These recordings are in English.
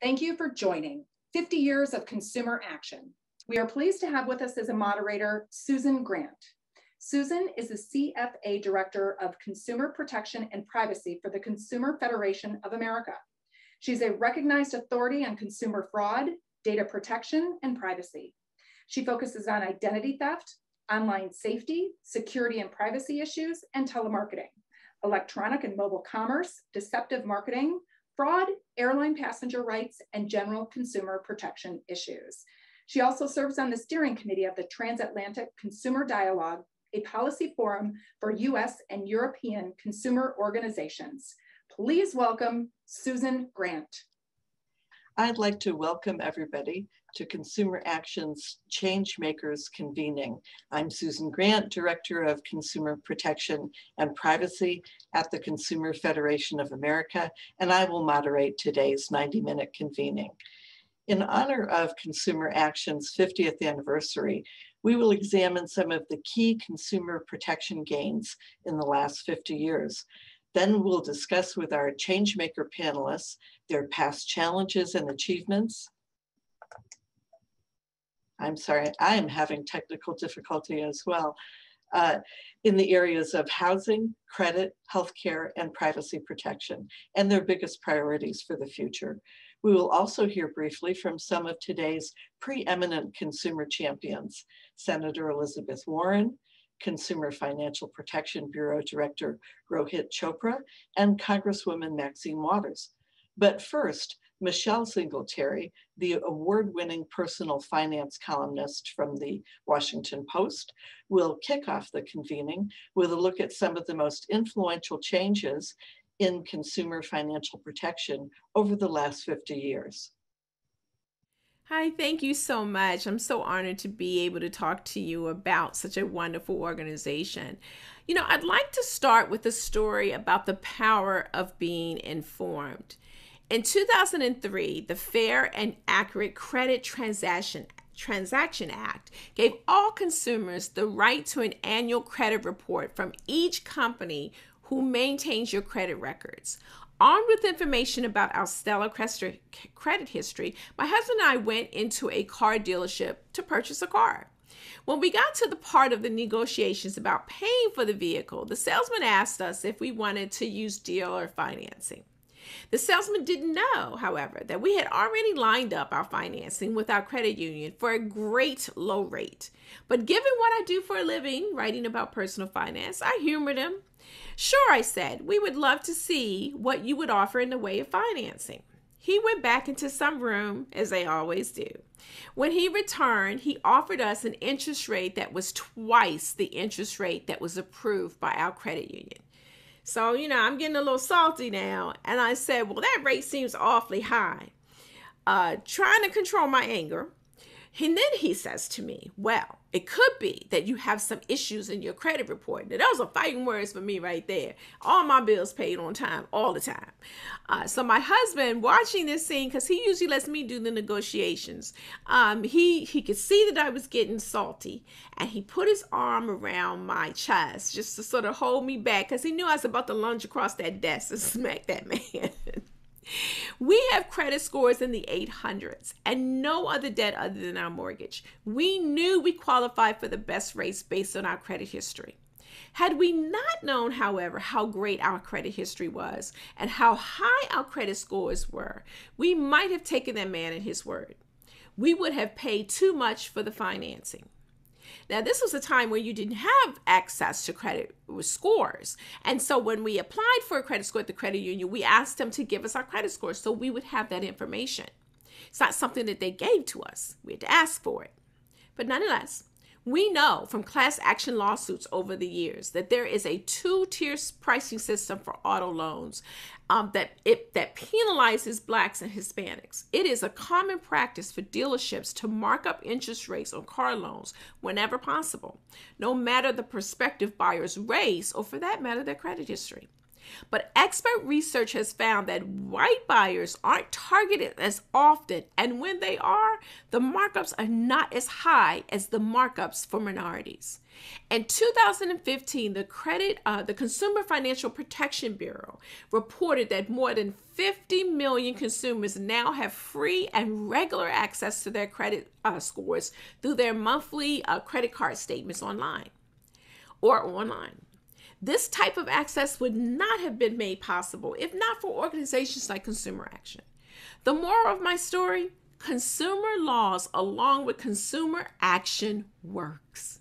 Thank you for joining 50 Years of Consumer Action. We are pleased to have with us as a moderator, Susan Grant. Susan is the CFA Director of Consumer Protection and Privacy for the Consumer Federation of America. She's a recognized authority on consumer fraud, data protection, and privacy. She focuses on identity theft, online safety, security and privacy issues, and telemarketing, electronic and mobile commerce, deceptive marketing, fraud, airline passenger rights, and general consumer protection issues. She also serves on the steering committee of the Transatlantic Consumer Dialogue, a policy forum for US and European consumer organizations. Please welcome Susan Grant. I'd like to welcome everybody to Consumer Action's Changemakers convening. I'm Susan Grant, Director of Consumer Protection and Privacy at the Consumer Federation of America, and I will moderate today's 90 minute convening. In honor of Consumer Action's 50th anniversary, we will examine some of the key consumer protection gains in the last 50 years. Then we'll discuss with our Changemaker panelists their past challenges and achievements. I'm sorry, I am having technical difficulty as well. Uh, in the areas of housing, credit, healthcare, and privacy protection, and their biggest priorities for the future. We will also hear briefly from some of today's preeminent consumer champions, Senator Elizabeth Warren, Consumer Financial Protection Bureau Director Rohit Chopra, and Congresswoman Maxine Waters. But first, Michelle Singletary, the award winning personal finance columnist from the Washington Post, will kick off the convening with a look at some of the most influential changes in consumer financial protection over the last 50 years. Hi, thank you so much. I'm so honored to be able to talk to you about such a wonderful organization. You know, I'd like to start with a story about the power of being informed. In 2003, the Fair and Accurate Credit Transaction Transaction Act gave all consumers the right to an annual credit report from each company who maintains your credit records. Armed with information about our stellar credit history, my husband and I went into a car dealership to purchase a car. When we got to the part of the negotiations about paying for the vehicle, the salesman asked us if we wanted to use dealer financing. The salesman didn't know, however, that we had already lined up our financing with our credit union for a great low rate. But given what I do for a living, writing about personal finance, I humored him Sure, I said, we would love to see what you would offer in the way of financing. He went back into some room, as they always do. When he returned, he offered us an interest rate that was twice the interest rate that was approved by our credit union. So, you know, I'm getting a little salty now. And I said, Well, that rate seems awfully high. Uh, trying to control my anger, and then he says to me, Well, it could be that you have some issues in your credit report. Now, those are fighting words for me right there. All my bills paid on time, all the time. Uh, so, my husband, watching this scene, because he usually lets me do the negotiations, um, he, he could see that I was getting salty, and he put his arm around my chest just to sort of hold me back because he knew I was about to lunge across that desk and smack that man. We have credit scores in the 800s and no other debt other than our mortgage. We knew we qualified for the best rates based on our credit history. Had we not known, however, how great our credit history was and how high our credit scores were, we might have taken that man at his word. We would have paid too much for the financing. Now, this was a time where you didn't have access to credit scores. And so when we applied for a credit score at the credit union, we asked them to give us our credit scores so we would have that information. It's not something that they gave to us, we had to ask for it. But nonetheless, we know from class action lawsuits over the years that there is a two-tier pricing system for auto loans um, that it that penalizes blacks and Hispanics. It is a common practice for dealerships to mark up interest rates on car loans whenever possible, no matter the prospective buyer's race or, for that matter, their credit history. But expert research has found that white buyers aren't targeted as often, and when they are, the markups are not as high as the markups for minorities. In 2015, the credit, uh, the Consumer Financial Protection Bureau reported that more than 50 million consumers now have free and regular access to their credit uh, scores through their monthly uh, credit card statements online or online. This type of access would not have been made possible if not for organizations like Consumer Action. The moral of my story consumer laws, along with consumer action, works.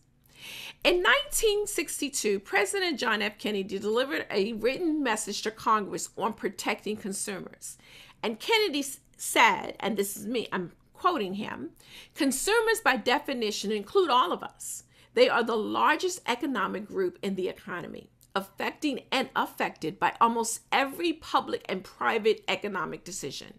In 1962, President John F. Kennedy delivered a written message to Congress on protecting consumers. And Kennedy said, and this is me, I'm quoting him consumers, by definition, include all of us. They are the largest economic group in the economy, affecting and affected by almost every public and private economic decision.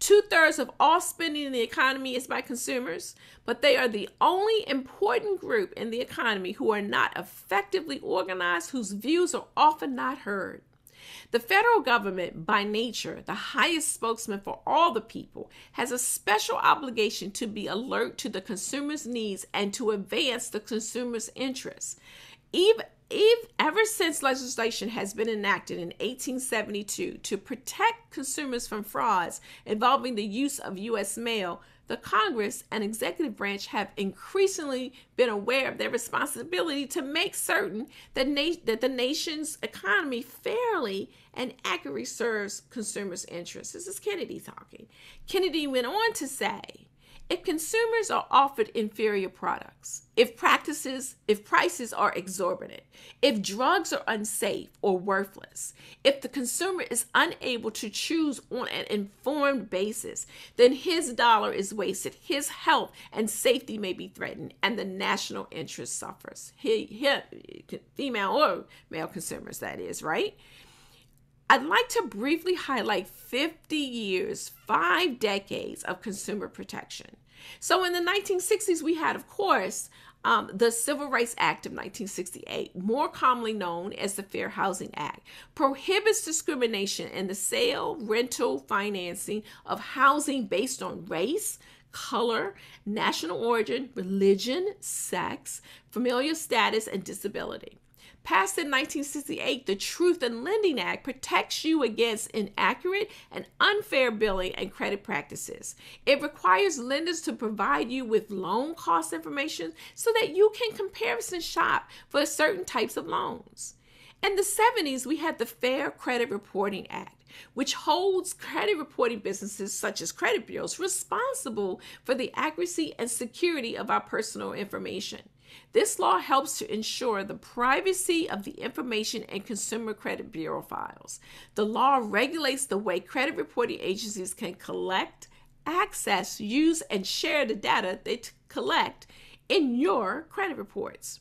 Two thirds of all spending in the economy is by consumers, but they are the only important group in the economy who are not effectively organized, whose views are often not heard. The federal government, by nature, the highest spokesman for all the people, has a special obligation to be alert to the consumer's needs and to advance the consumer's interests. Even if, ever since legislation has been enacted in 1872 to protect consumers from frauds involving the use of U.S. mail, the Congress and executive branch have increasingly been aware of their responsibility to make certain that, na- that the nation's economy fairly and accurately serves consumers' interests. This is Kennedy talking. Kennedy went on to say, if consumers are offered inferior products, if practices, if prices are exorbitant, if drugs are unsafe or worthless, if the consumer is unable to choose on an informed basis, then his dollar is wasted, his health and safety may be threatened, and the national interest suffers. He, he, female or male consumers, that is, right? I'd like to briefly highlight 50 years, five decades of consumer protection. So in the 1960s, we had, of course, um, the Civil Rights Act of 1968, more commonly known as the Fair Housing Act, prohibits discrimination in the sale, rental, financing of housing based on race, color, national origin, religion, sex, familial status, and disability. Passed in 1968, the Truth in Lending Act protects you against inaccurate and unfair billing and credit practices. It requires lenders to provide you with loan cost information so that you can comparison shop for certain types of loans. In the 70s, we had the Fair Credit Reporting Act, which holds credit reporting businesses such as credit bureaus responsible for the accuracy and security of our personal information. This law helps to ensure the privacy of the information in Consumer Credit Bureau files. The law regulates the way credit reporting agencies can collect, access, use, and share the data they collect in your credit reports.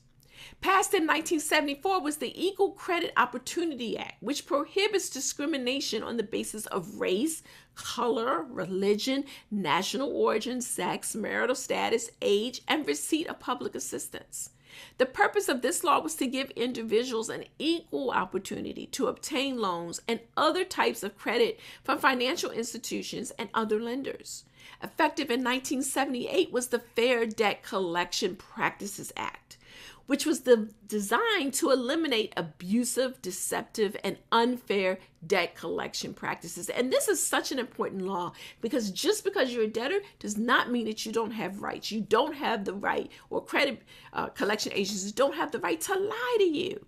Passed in 1974 was the Equal Credit Opportunity Act, which prohibits discrimination on the basis of race, color, religion, national origin, sex, marital status, age, and receipt of public assistance. The purpose of this law was to give individuals an equal opportunity to obtain loans and other types of credit from financial institutions and other lenders. Effective in 1978 was the Fair Debt Collection Practices Act which was the, designed to eliminate abusive, deceptive, and unfair debt collection practices. And this is such an important law because just because you're a debtor does not mean that you don't have rights. You don't have the right, or credit uh, collection agencies don't have the right to lie to you.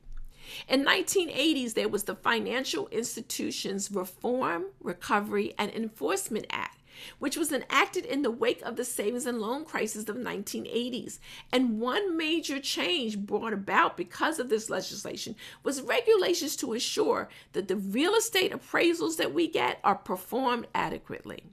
In 1980s, there was the Financial Institutions Reform, Recovery, and Enforcement Act which was enacted in the wake of the savings and loan crisis of 1980s. And one major change brought about because of this legislation was regulations to ensure that the real estate appraisals that we get are performed adequately.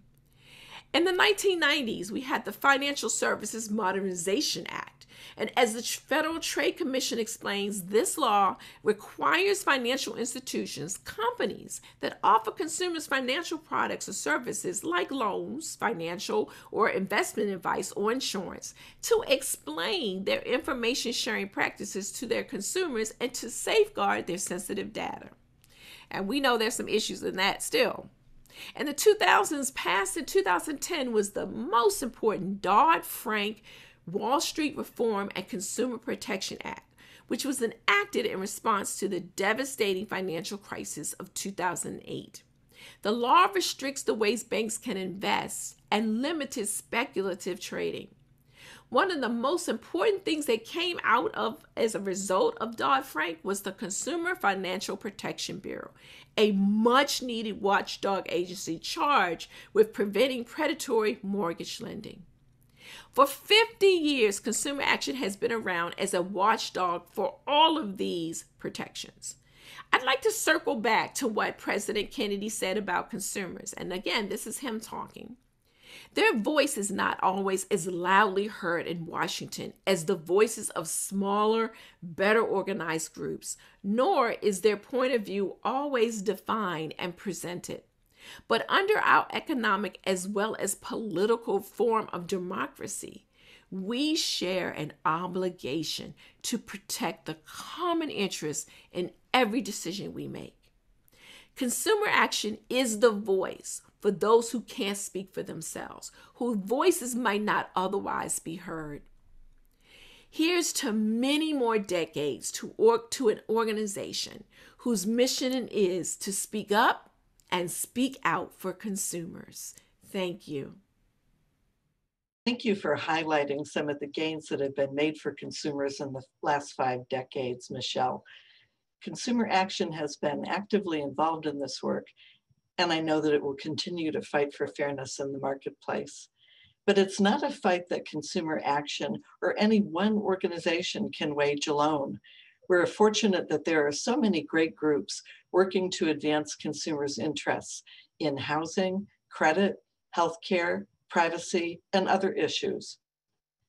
In the 1990s, we had the Financial Services Modernization Act and as the Federal Trade Commission explains, this law requires financial institutions, companies that offer consumers financial products or services like loans, financial or investment advice, or insurance to explain their information sharing practices to their consumers and to safeguard their sensitive data. And we know there's some issues in that still. And the 2000s passed in 2010 was the most important Dodd Frank Wall Street Reform and Consumer Protection Act, which was enacted in response to the devastating financial crisis of 2008. The law restricts the ways banks can invest and limited speculative trading. One of the most important things that came out of as a result of Dodd-Frank was the Consumer Financial Protection Bureau, a much needed watchdog agency charged with preventing predatory mortgage lending. For 50 years, Consumer Action has been around as a watchdog for all of these protections. I'd like to circle back to what President Kennedy said about consumers. And again, this is him talking. Their voice is not always as loudly heard in Washington as the voices of smaller, better organized groups, nor is their point of view always defined and presented. But under our economic as well as political form of democracy, we share an obligation to protect the common interest in every decision we make. Consumer action is the voice for those who can't speak for themselves, whose voices might not otherwise be heard. Here's to many more decades to, to an organization whose mission is to speak up and speak out for consumers. Thank you. Thank you for highlighting some of the gains that have been made for consumers in the last five decades, Michelle. Consumer Action has been actively involved in this work, and I know that it will continue to fight for fairness in the marketplace. But it's not a fight that Consumer Action or any one organization can wage alone. We're fortunate that there are so many great groups working to advance consumers' interests in housing, credit, healthcare, privacy, and other issues.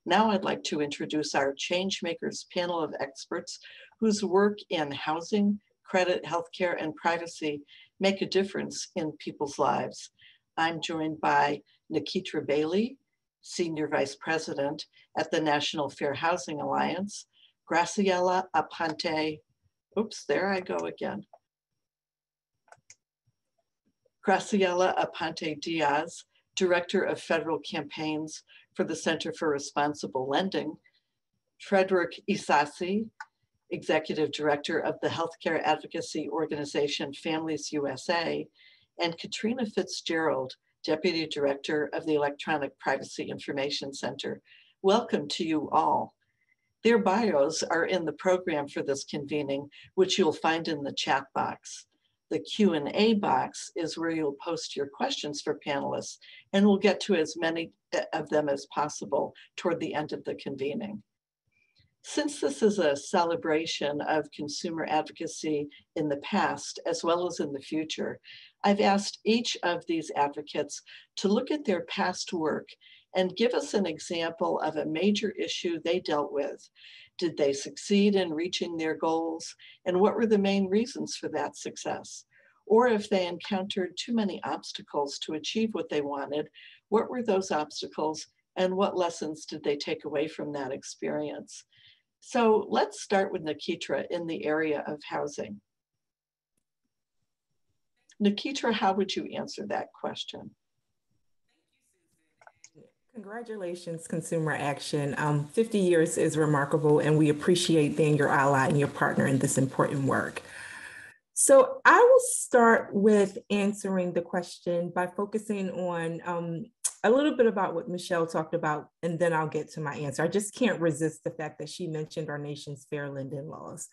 Now I'd like to introduce our Changemakers panel of experts whose work in housing, credit, healthcare, and privacy make a difference in people's lives. I'm joined by Nikitra Bailey, Senior Vice President at the National Fair Housing Alliance, Graciela Aponte, oops, there I go again. Graciela Aponte Diaz, Director of Federal Campaigns for the Center for Responsible Lending, Frederick Isasi, Executive Director of the Healthcare Advocacy Organization Families USA, and Caitriona Fitzgerald, Deputy Director of the Electronic Privacy Information Center. Welcome to you all. Their bios are in the program for this convening, which you'll find in the chat box. The Q&A box is where you'll post your questions for panelists, and we'll get to as many eh, of them as possible toward the end of the convening. Since this is a celebration of consumer advocacy in the past as well as in the future, I've asked each of these advocates to look at their past work and give us an example of a major issue they dealt with. Did they succeed in reaching their goals? And what were the main reasons for that success? Or if they encountered too many obstacles to achieve what they wanted, what were those obstacles and what lessons did they take away from that experience? So let's start with Nikitra in the area of housing. Nikitra, how would you answer that question? Congratulations, Consumer Action. Um, 50 years is remarkable, and we appreciate being your ally and your partner in this important work. So, I will start with answering the question by focusing on um, a little bit about what Michelle talked about, and then I'll get to my answer. I just can't resist the fact that she mentioned our nation's fair lending laws.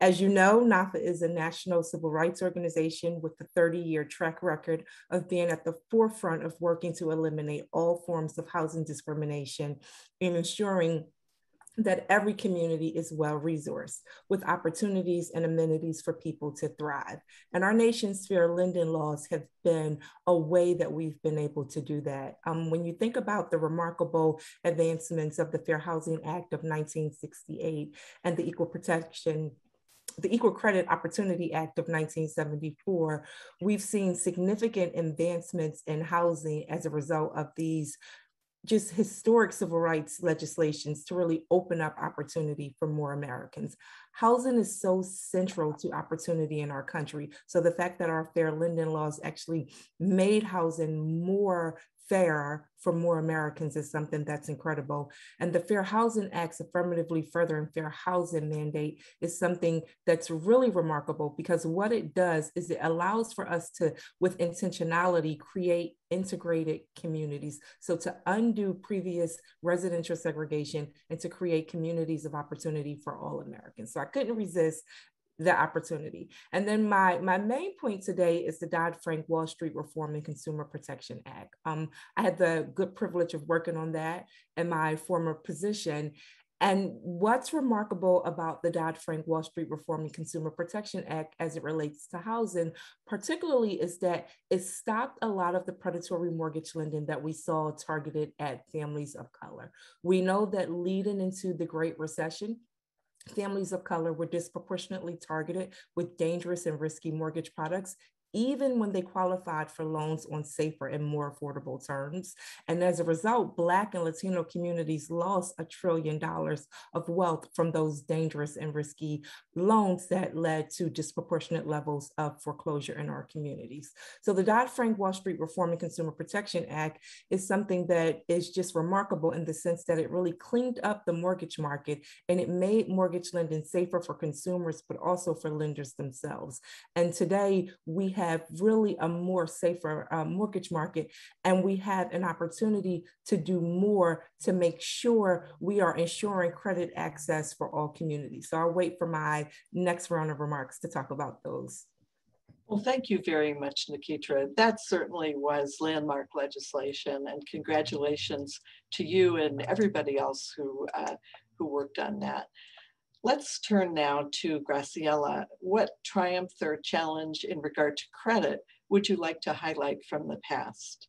As you know, NAFA is a national civil rights organization with a 30 year track record of being at the forefront of working to eliminate all forms of housing discrimination and ensuring that every community is well resourced with opportunities and amenities for people to thrive. And our nation's fair lending laws have been a way that we've been able to do that. Um, when you think about the remarkable advancements of the Fair Housing Act of 1968 and the Equal Protection the Equal Credit Opportunity Act of 1974, we've seen significant advancements in housing as a result of these just historic civil rights legislations to really open up opportunity for more Americans. housing is so central to opportunity in our country. So the fact that our fair lending laws actually made housing more fair for more Americans is something that's incredible. And the Fair Housing Act's affirmatively furthering fair housing mandate is something that's really remarkable because what it does is it allows for us to, with intentionality, create integrated communities. So to undo previous residential segregation and to create communities of opportunity for all Americans. So I couldn't resist the opportunity. And then my my main point today is the Dodd-Frank Wall Street Reform and Consumer Protection Act. Um, I had the good privilege of working on that in my former position. And what's remarkable about the Dodd Frank Wall Street Reform and Consumer Protection Act as it relates to housing, particularly, is that it stopped a lot of the predatory mortgage lending that we saw targeted at families of color. We know that leading into the Great Recession, families of color were disproportionately targeted with dangerous and risky mortgage products even when they qualified for loans on safer and more affordable terms. And as a result, Black and Latino communities lost a trillion dollars of wealth from those dangerous and risky loans that led to disproportionate levels of foreclosure in our communities. So the Dodd-Frank Wall Street Reform and Consumer Protection Act is something that is just remarkable in the sense that it really cleaned up the mortgage market and it made mortgage lending safer for consumers, but also for lenders themselves. And today we have have really a more safer uh, mortgage market and we have an opportunity to do more to make sure we are ensuring credit access for all communities. So I'll wait for my next round of remarks to talk about those. Well, thank you very much, Nikitra. That certainly was landmark legislation, and congratulations to you and everybody else who uh, who worked on that. Let's turn now to Graciela. What triumph or challenge in regard to credit would you like to highlight from the past?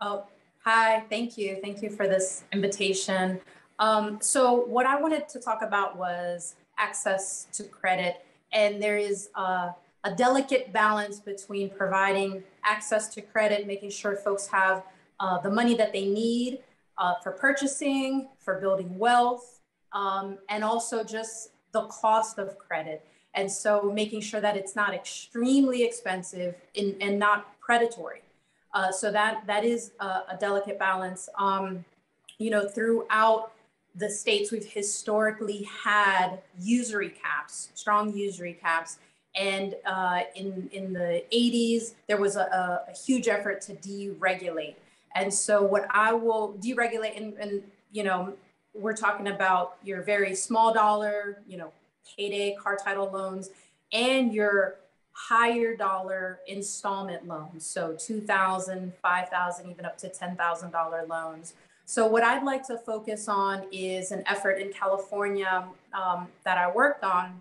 Oh, hi, thank you. Thank you for this invitation. Um, so what I wanted to talk about was access to credit. And there is a, a delicate balance between providing access to credit, making sure folks have uh, the money that they need uh, for purchasing, for building wealth, um, and also just the cost of credit. And so making sure that it's not extremely expensive in, and not predatory. Uh, so that that is a, a delicate balance. Um, you know, throughout the states, we've historically had usury caps, strong usury caps. And uh, in, in the 80s, there was a, a, huge effort to deregulate. And so what I will deregulate and, and you know, we're talking about your very small dollar, you know, payday car title loans and your higher dollar installment loans. So 2000, 5000, even up to $10,000 loans. So what I'd like to focus on is an effort in California um, that I worked on.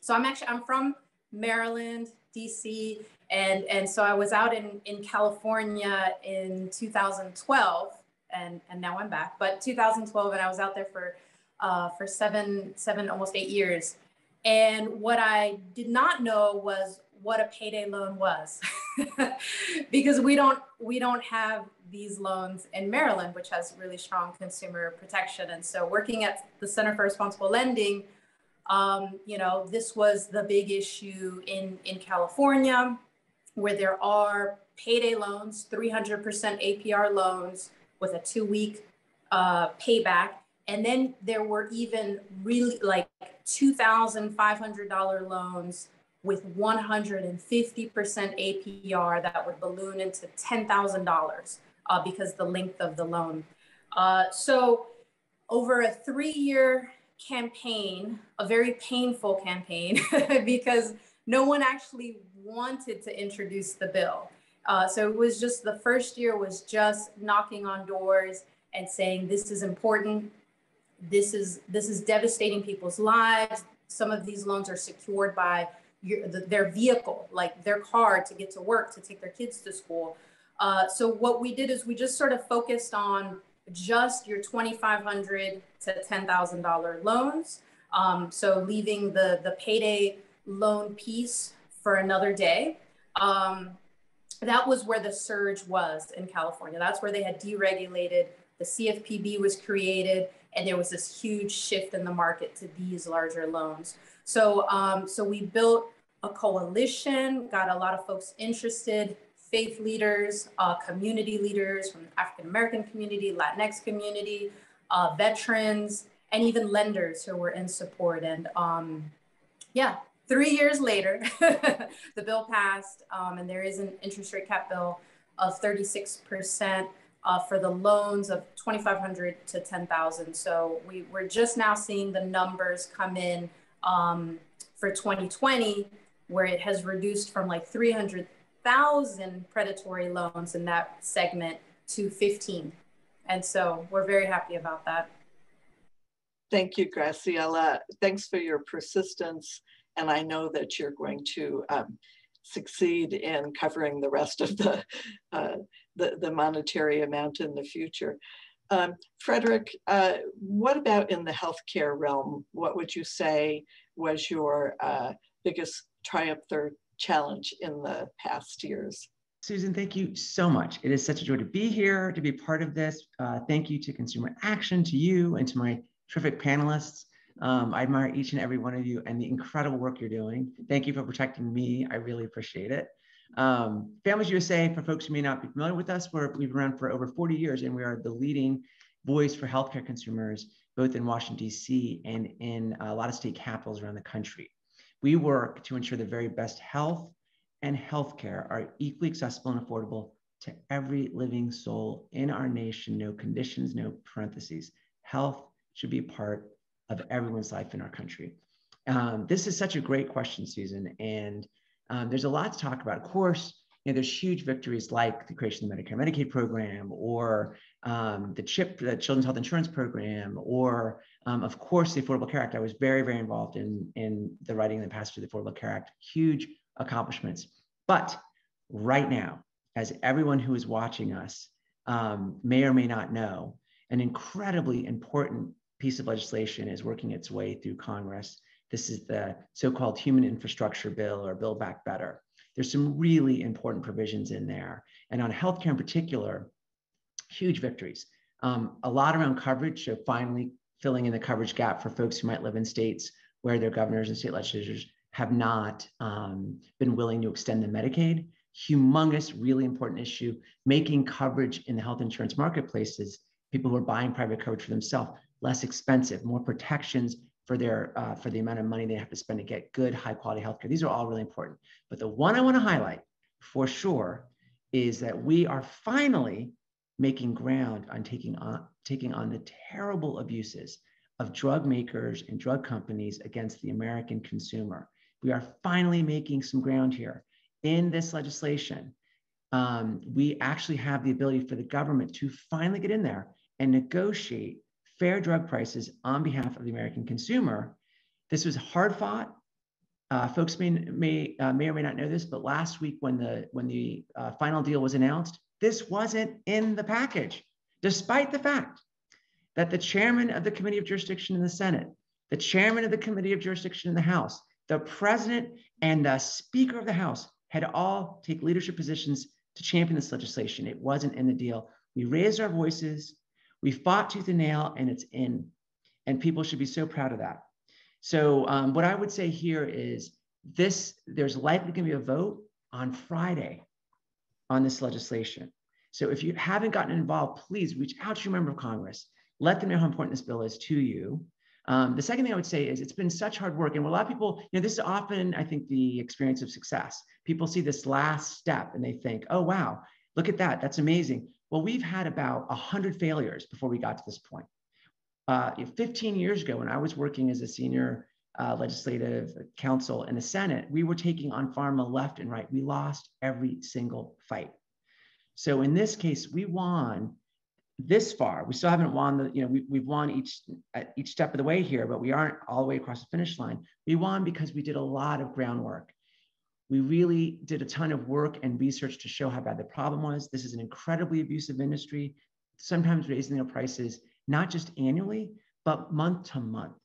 So I'm actually, I'm from Maryland, DC, and, and so I was out in, in California in 2012 and and now I'm back. But 2012, and I was out there for uh, for seven seven almost eight years. And what I did not know was what a payday loan was, because we don't we don't have these loans in Maryland, which has really strong consumer protection. And so, working at the Center for Responsible Lending, um, you know, this was the big issue in in California, where there are payday loans, 300% APR loans with a two week uh, payback. And then there were even really like $2,500 loans with 150% APR that would balloon into $10,000 uh, because the length of the loan. Uh, so over a three year campaign, a very painful campaign because no one actually wanted to introduce the bill. Uh, so it was just the first year was just knocking on doors and saying this is important. This is this is devastating people's lives. Some of these loans are secured by your, the, their vehicle, like their car to get to work, to take their kids to school. Uh, so what we did is we just sort of focused on just your 2,500 to $10,000 loans. Um, so leaving the, the payday loan piece for another day. Um, that was where the surge was in California. That's where they had deregulated. The CFPB was created, and there was this huge shift in the market to these larger loans. So, um, so we built a coalition, got a lot of folks interested, faith leaders, uh, community leaders from the African American community, Latinx community, uh, veterans, and even lenders who were in support. And um, yeah, three years later, the bill passed, um, and there is an interest rate cap bill of 36% uh, for the loans of 2,500 to 10,000. So we, we're just now seeing the numbers come in um, for 2020, where it has reduced from like 300,000 predatory loans in that segment to 15. And so we're very happy about that. Thank you, Graciela. Thanks for your persistence. And I know that you're going to um, succeed in covering the rest of the, uh, the, the, monetary amount in the future. Um, Frederick, uh, what about in the healthcare realm? What would you say was your uh, biggest triumph or challenge in the past years? Susan, thank you so much. It is such a joy to be here, to be part of this. Uh, thank you to Consumer Action, to you, and to my terrific panelists. Um, I admire each and every one of you and the incredible work you're doing. Thank you for protecting me. I really appreciate it. Um, Families USA, for folks who may not be familiar with us, we're, we've been around for over 40 years and we are the leading voice for healthcare consumers, both in Washington, D.C. and in a lot of state capitals around the country. We work to ensure the very best health and healthcare are equally accessible and affordable to every living soul in our nation, no conditions, no parentheses. Health should be part of everyone's life in our country. Um, this is such a great question, Susan, and um, there's a lot to talk about. Of course, you know, there's huge victories like the creation of the Medicare Medicaid program, or um, the CHIP, the Children's Health Insurance Program, or um, of course the Affordable Care Act. I was very, very involved in in the writing and the passage of the Affordable Care Act. Huge accomplishments. But right now, as everyone who is watching us um, may or may not know, an incredibly important piece of legislation is working its way through Congress. This is the so-called Human Infrastructure Bill or Build Back Better. There's some really important provisions in there. And on healthcare in particular, huge victories. Um, a lot around coverage, so finally filling in the coverage gap for folks who might live in states where their governors and state legislatures have not um, been willing to extend the Medicaid. Humongous, really important issue, making coverage in the health insurance marketplaces, people who are buying private coverage for themselves, less expensive, more protections for their uh, for the amount of money they have to spend to get good, high quality healthcare. These are all really important. But the one I want to highlight for sure is that we are finally making ground on taking on taking on the terrible abuses of drug makers and drug companies against the American consumer. We are finally making some ground here in this legislation. Um, we actually have the ability for the government to finally get in there and negotiate fair drug prices on behalf of the American consumer. This was hard fought. Uh, folks may may uh, may or may not know this, but last week when the when the uh, final deal was announced, this wasn't in the package, despite the fact that the chairman of the Committee of Jurisdiction in the Senate, the chairman of the Committee of Jurisdiction in the House, the president, and the Speaker of the House had all take leadership positions to champion this legislation. It wasn't in the deal. We raised our voices. We fought tooth and nail and it's in. And people should be so proud of that. So um, what I would say here is this, there's likely gonna be a vote on Friday on this legislation. So if you haven't gotten involved, please reach out to your member of Congress. Let them know how important this bill is to you. Um, the second thing I would say is it's been such hard work. And a lot of people, you know, this is often, I think, the experience of success. People see this last step and they think, oh, wow, look at that. That's amazing. Well, we've had about 100 failures before we got to this point. Uh, 15 years ago, when I was working as a senior uh, legislative counsel in the Senate, we were taking on pharma left and right. We lost every single fight. So in this case, we won this far. We still haven't won the, you know, we, we've won each each step of the way here, but we aren't all the way across the finish line. We won because we did a lot of groundwork. We really did a ton of work and research to show how bad the problem was. This is an incredibly abusive industry, sometimes raising their prices, not just annually, but month to month.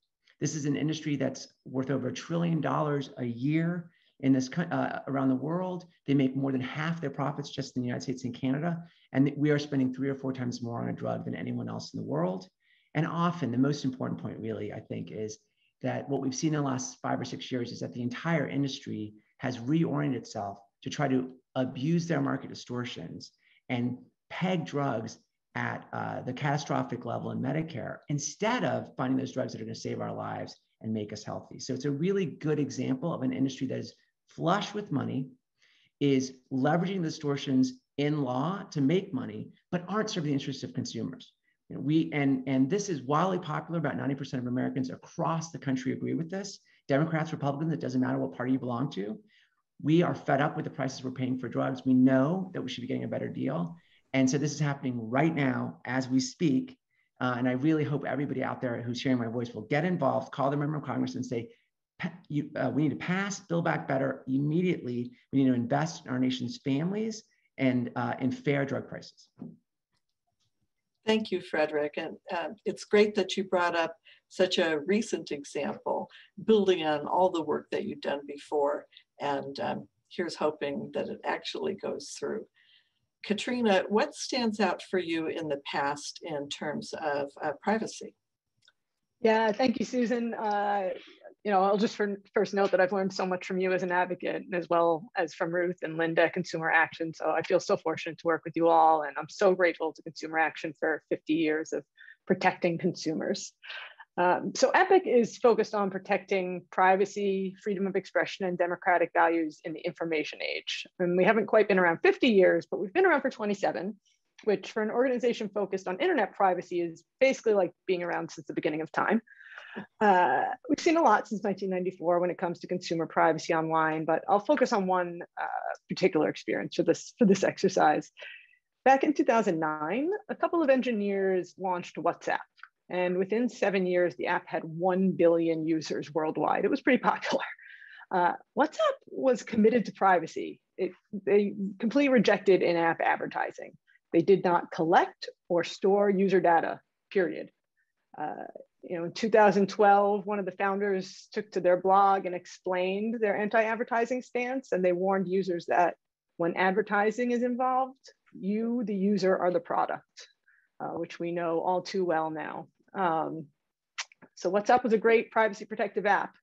This is an industry that's worth over a trillion dollars a year in this uh, around the world. They make more than half their profits just in the United States and Canada, and we are spending three or four times more on a drug than anyone else in the world. And often, the most important point, really, I think, is that what we've seen in the last five or six years is that the entire industry has reoriented itself to try to abuse their market distortions and peg drugs at uh, the catastrophic level in Medicare instead of finding those drugs that are going to save our lives and make us healthy. So it's a really good example of an industry that is flush with money, is leveraging the distortions in law to make money, but aren't serving the interests of consumers. You know, we and and this is wildly popular. About 90% of Americans across the country agree with this. Democrats, Republicans, it doesn't matter what party you belong to. We are fed up with the prices we're paying for drugs. We know that we should be getting a better deal. And so this is happening right now as we speak. Uh, and I really hope everybody out there who's hearing my voice will get involved, call the member of Congress and say, you, uh, we need to pass Build Back Better immediately. We need to invest in our nation's families and uh, in fair drug prices. Thank you, Frederick. And uh, it's great that you brought up such a recent example, building on all the work that you've done before. And um, here's hoping that it actually goes through. Caitriona, what stands out for you in the past in terms of uh, privacy? Yeah, thank you, Susan. Uh, you know, I'll just first note that I've learned so much from you as an advocate, as well as from Ruth and Linda, Consumer Action. So I feel so fortunate to work with you all, and I'm so grateful to Consumer Action for 50 years of protecting consumers. Um, so EPIC is focused on protecting privacy, freedom of expression, and democratic values in the information age. And we haven't quite been around 50 years, but we've been around for 27, which for an organization focused on internet privacy is basically like being around since the beginning of time. Uh, we've seen a lot since 1994 when it comes to consumer privacy online, but I'll focus on one uh, particular experience for this, for this exercise. Back in 2009, a couple of engineers launched WhatsApp. And within seven years, the app had 1 billion users worldwide. It was pretty popular. Uh, WhatsApp was committed to privacy. It, they completely rejected in app advertising. They did not collect or store user data, period. Uh, you know, in 2012, one of the founders took to their blog and explained their anti-advertising stance, and they warned users that when advertising is involved, you, the user, are the product, uh, which we know all too well now. Um, so WhatsApp was a great privacy protective app.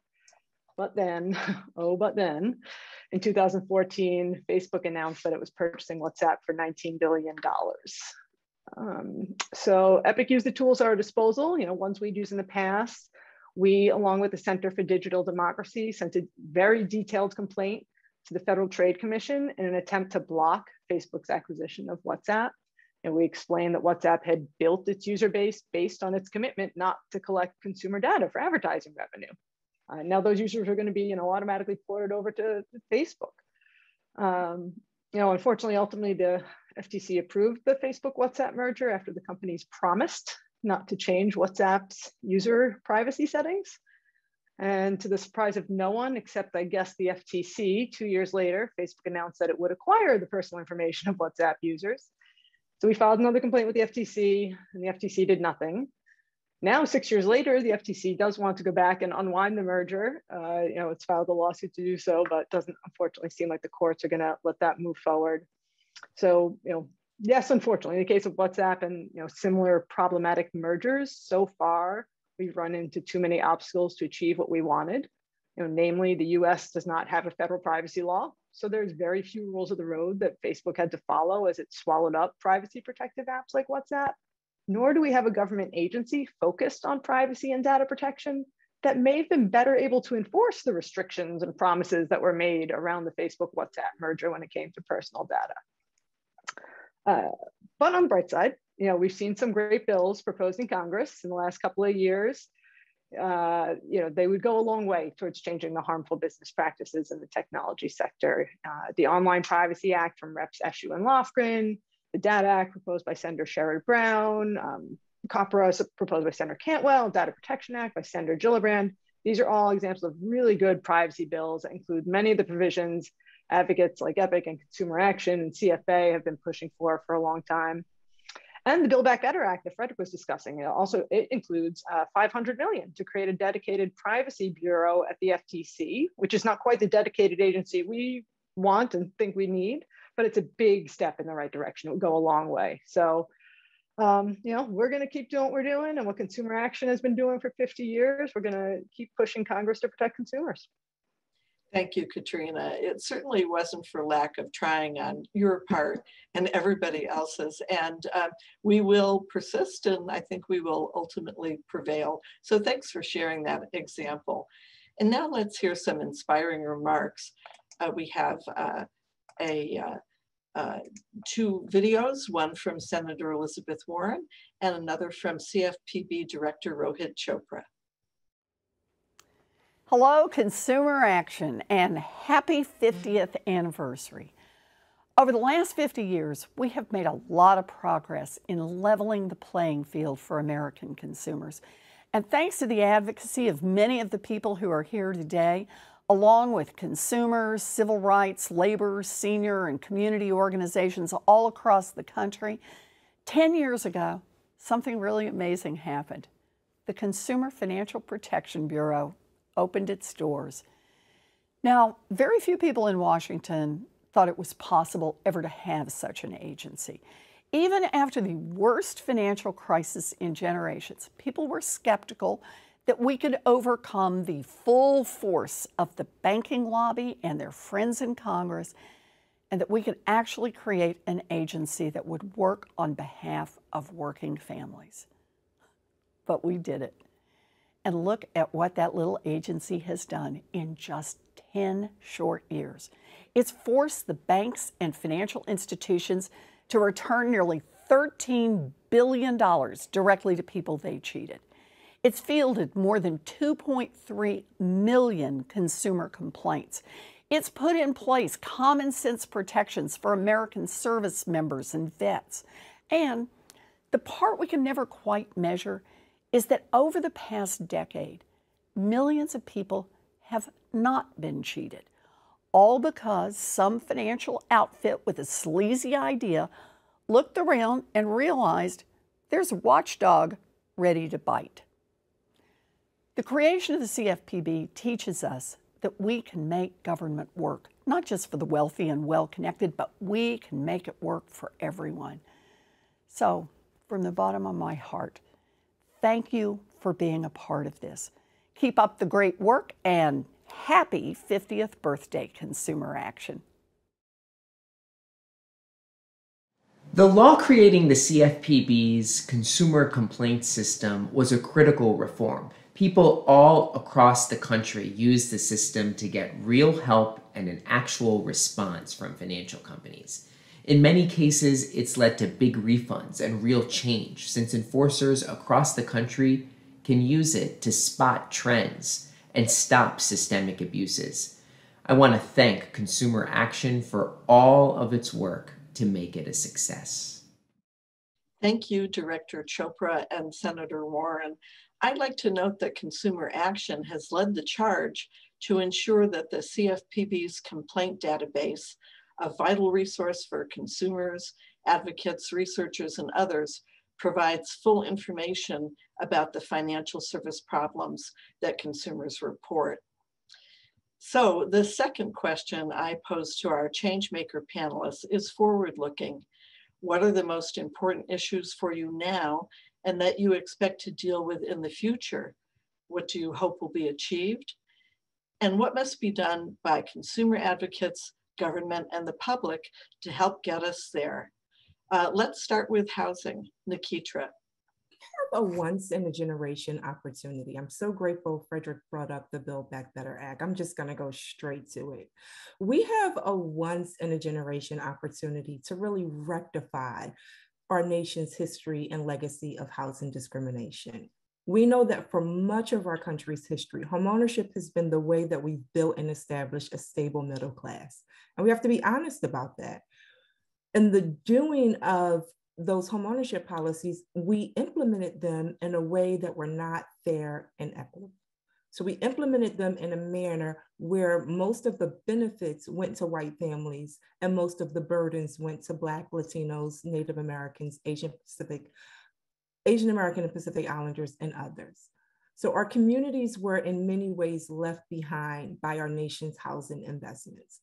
But then, oh, but then in 2014, Facebook announced that it was purchasing WhatsApp for $19 billion. Um, so Epic used the tools at our disposal, you know, ones we'd used in the past. We, along with the Center for Digital Democracy, sent a very detailed complaint to the Federal Trade Commission in an attempt to block Facebook's acquisition of WhatsApp. And we explained that WhatsApp had built its user base based on its commitment not to collect consumer data for advertising revenue. Uh, now those users are going to be, you know, automatically ported over to, to Facebook. Um, you know, unfortunately, ultimately the FTC approved the Facebook WhatsApp merger after the companies promised not to change WhatsApp's user privacy settings. And to the surprise of no one, except I guess the FTC, two years later, Facebook announced that it would acquire the personal information of WhatsApp users. So we filed another complaint with the FTC, and the FTC did nothing. Now, six years later, the FTC does want to go back and unwind the merger. Uh, you know, it's filed a lawsuit to do so, but doesn't unfortunately seem like the courts are going to let that move forward. So, you know, yes, unfortunately, in the case of WhatsApp and you know similar problematic mergers, so far we've run into too many obstacles to achieve what we wanted. You know, namely, the U.S. does not have a federal privacy law, so there's very few rules of the road that Facebook had to follow as it swallowed up privacy protective apps like WhatsApp. Nor do we have a government agency focused on privacy and data protection that may have been better able to enforce the restrictions and promises that were made around the Facebook WhatsApp merger when it came to personal data. Uh, but on the bright side, you know, we've seen some great bills proposed in Congress in the last couple of years uh, you know, they would go a long way towards changing the harmful business practices in the technology sector. Uh, the Online Privacy Act from Reps Eshoo and Lofgren, the Data Act proposed by Senator Sherrod Brown, um, COPRA proposed by Senator Cantwell, Data Protection Act by Senator Gillibrand. These are all examples of really good privacy bills that include many of the provisions advocates like EPIC and Consumer Action and CFA have been pushing for for a long time. And the Build Back Better Act that Frederick was discussing it also it includes uh, 500 million to create a dedicated privacy bureau at the FTC, which is not quite the dedicated agency we want and think we need, but it's a big step in the right direction. It would go a long way. So um, you know, we're going to keep doing what we're doing and what consumer action has been doing for 50 years. We're going to keep pushing Congress to protect consumers. Thank you, Caitriona. It certainly wasn't for lack of trying on your part and everybody else's. And uh, we will persist and I think we will ultimately prevail. So thanks for sharing that example. And now let's hear some inspiring remarks. Uh, we have uh, a uh, uh, two videos, one from Senator Elizabeth Warren and another from CFPB Director Rohit Chopra. Hello, Consumer Action, and happy 50th anniversary. Over the last 50 years, we have made a lot of progress in leveling the playing field for American consumers. And thanks to the advocacy of many of the people who are here today, along with consumers, civil rights, labor, senior, and community organizations all across the country, 10 years ago, something really amazing happened. The Consumer Financial Protection Bureau opened its doors. Now, very few people in Washington thought it was possible ever to have such an agency. Even after the worst financial crisis in generations, people were skeptical that we could overcome the full force of the banking lobby and their friends in Congress, and that we could actually create an agency that would work on behalf of working families. But we did it. And look at what that little agency has done in just 10 short years. It's forced the banks and financial institutions to return nearly $13 billion directly to people they cheated. It's fielded more than 2.3 million consumer complaints. It's put in place common sense protections for American service members and vets. And the part we can never quite measure is that over the past decade, millions of people have not been cheated, all because some financial outfit with a sleazy idea looked around and realized there's a watchdog ready to bite. The creation of the CFPB teaches us that we can make government work, not just for the wealthy and well connected, but we can make it work for everyone. So, from the bottom of my heart, Thank you for being a part of this. Keep up the great work and happy 50th birthday, Consumer Action. The law creating the CFPB's consumer complaint system was a critical reform. People all across the country use the system to get real help and an actual response from financial companies. In many cases, it's led to big refunds and real change since enforcers across the country can use it to spot trends and stop systemic abuses. I want to thank Consumer Action for all of its work to make it a success. Thank you, Director Chopra and Senator Warren. I'd like to note that Consumer Action has led the charge to ensure that the CFPB's complaint database a vital resource for consumers, advocates, researchers, and others, provides full information about the financial service problems that consumers report. So the second question I pose to our Changemaker panelists is forward-looking. What are the most important issues for you now and that you expect to deal with in the future? What do you hope will be achieved? And what must be done by consumer advocates, government, and the public to help get us there. Uh, let's start with housing. Nikitra. a once in a generation opportunity. I'm so grateful Frederick brought up the Build Back Better Act. I'm just going to go straight to it. We have a once in a generation opportunity to really rectify our nation's history and legacy of housing discrimination. We know that for much of our country's history, homeownership has been the way that we've built and established a stable middle class. And we have to be honest about that. In the doing of those homeownership policies, we implemented them in a way that were not fair and equitable. So we implemented them in a manner where most of the benefits went to white families and most of the burdens went to Black, Latinos, Native Americans, Asian Pacific Asian American and Pacific Islanders, and others. So our communities were in many ways left behind by our nation's housing investments.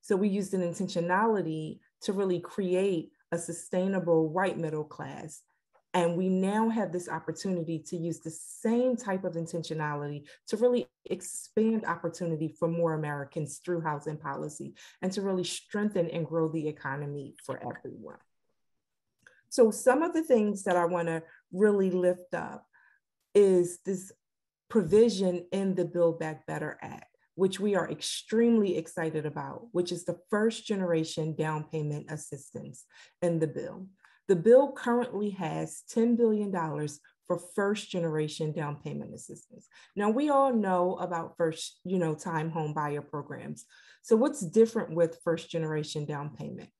So we used an intentionality to really create a sustainable white middle class And we now have this opportunity to use the same type of intentionality to really expand opportunity for more Americans through housing policy and to really strengthen and grow the economy for everyone. So some of the things that I wanna really lift up is this provision in the Build Back Better Act which we are extremely excited about, which is the first generation down payment assistance in the bill. The bill currently has $10 billion for first generation down payment assistance. Now we all know about first, you know, time home buyer programs. So what's different with first generation down payment?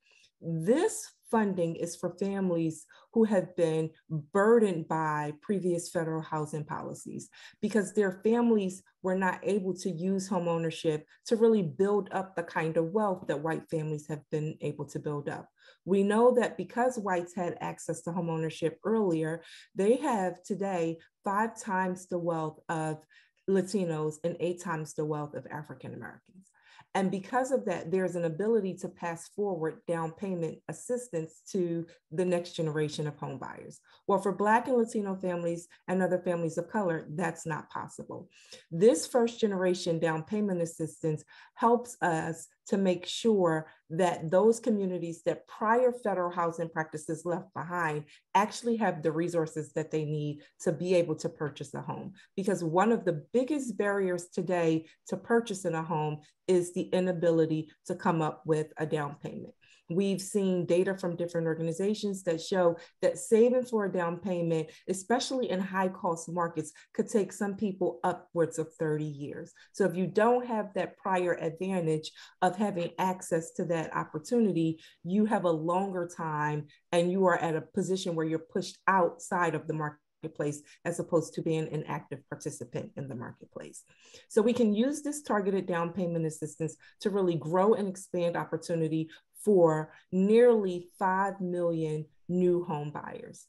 This funding is for families who have been burdened by previous federal housing policies because their families were not able to use homeownership to really build up the kind of wealth that white families have been able to build up. We know that because whites had access to homeownership earlier, they have today five times the wealth of Latinos and eight times the wealth of African Americans. And because of that, there's an ability to pass forward down payment assistance to the next generation of home buyers. Well, for Black and Latino families and other families of color, that's not possible. This first generation down payment assistance helps us to make sure that those communities that prior federal housing practices left behind actually have the resources that they need to be able to purchase a home. Because one of the biggest barriers today to purchasing a home is the inability to come up with a down payment. We've seen data from different organizations that show that saving for a down payment, especially in high cost markets, could take some people upwards of 30 years. So if you don't have that prior advantage of having access to that opportunity, you have a longer time and you are at a position where you're pushed outside of the market marketplace as opposed to being an active participant in the marketplace. So we can use this targeted down payment assistance to really grow and expand opportunity for nearly 5 million new home buyers.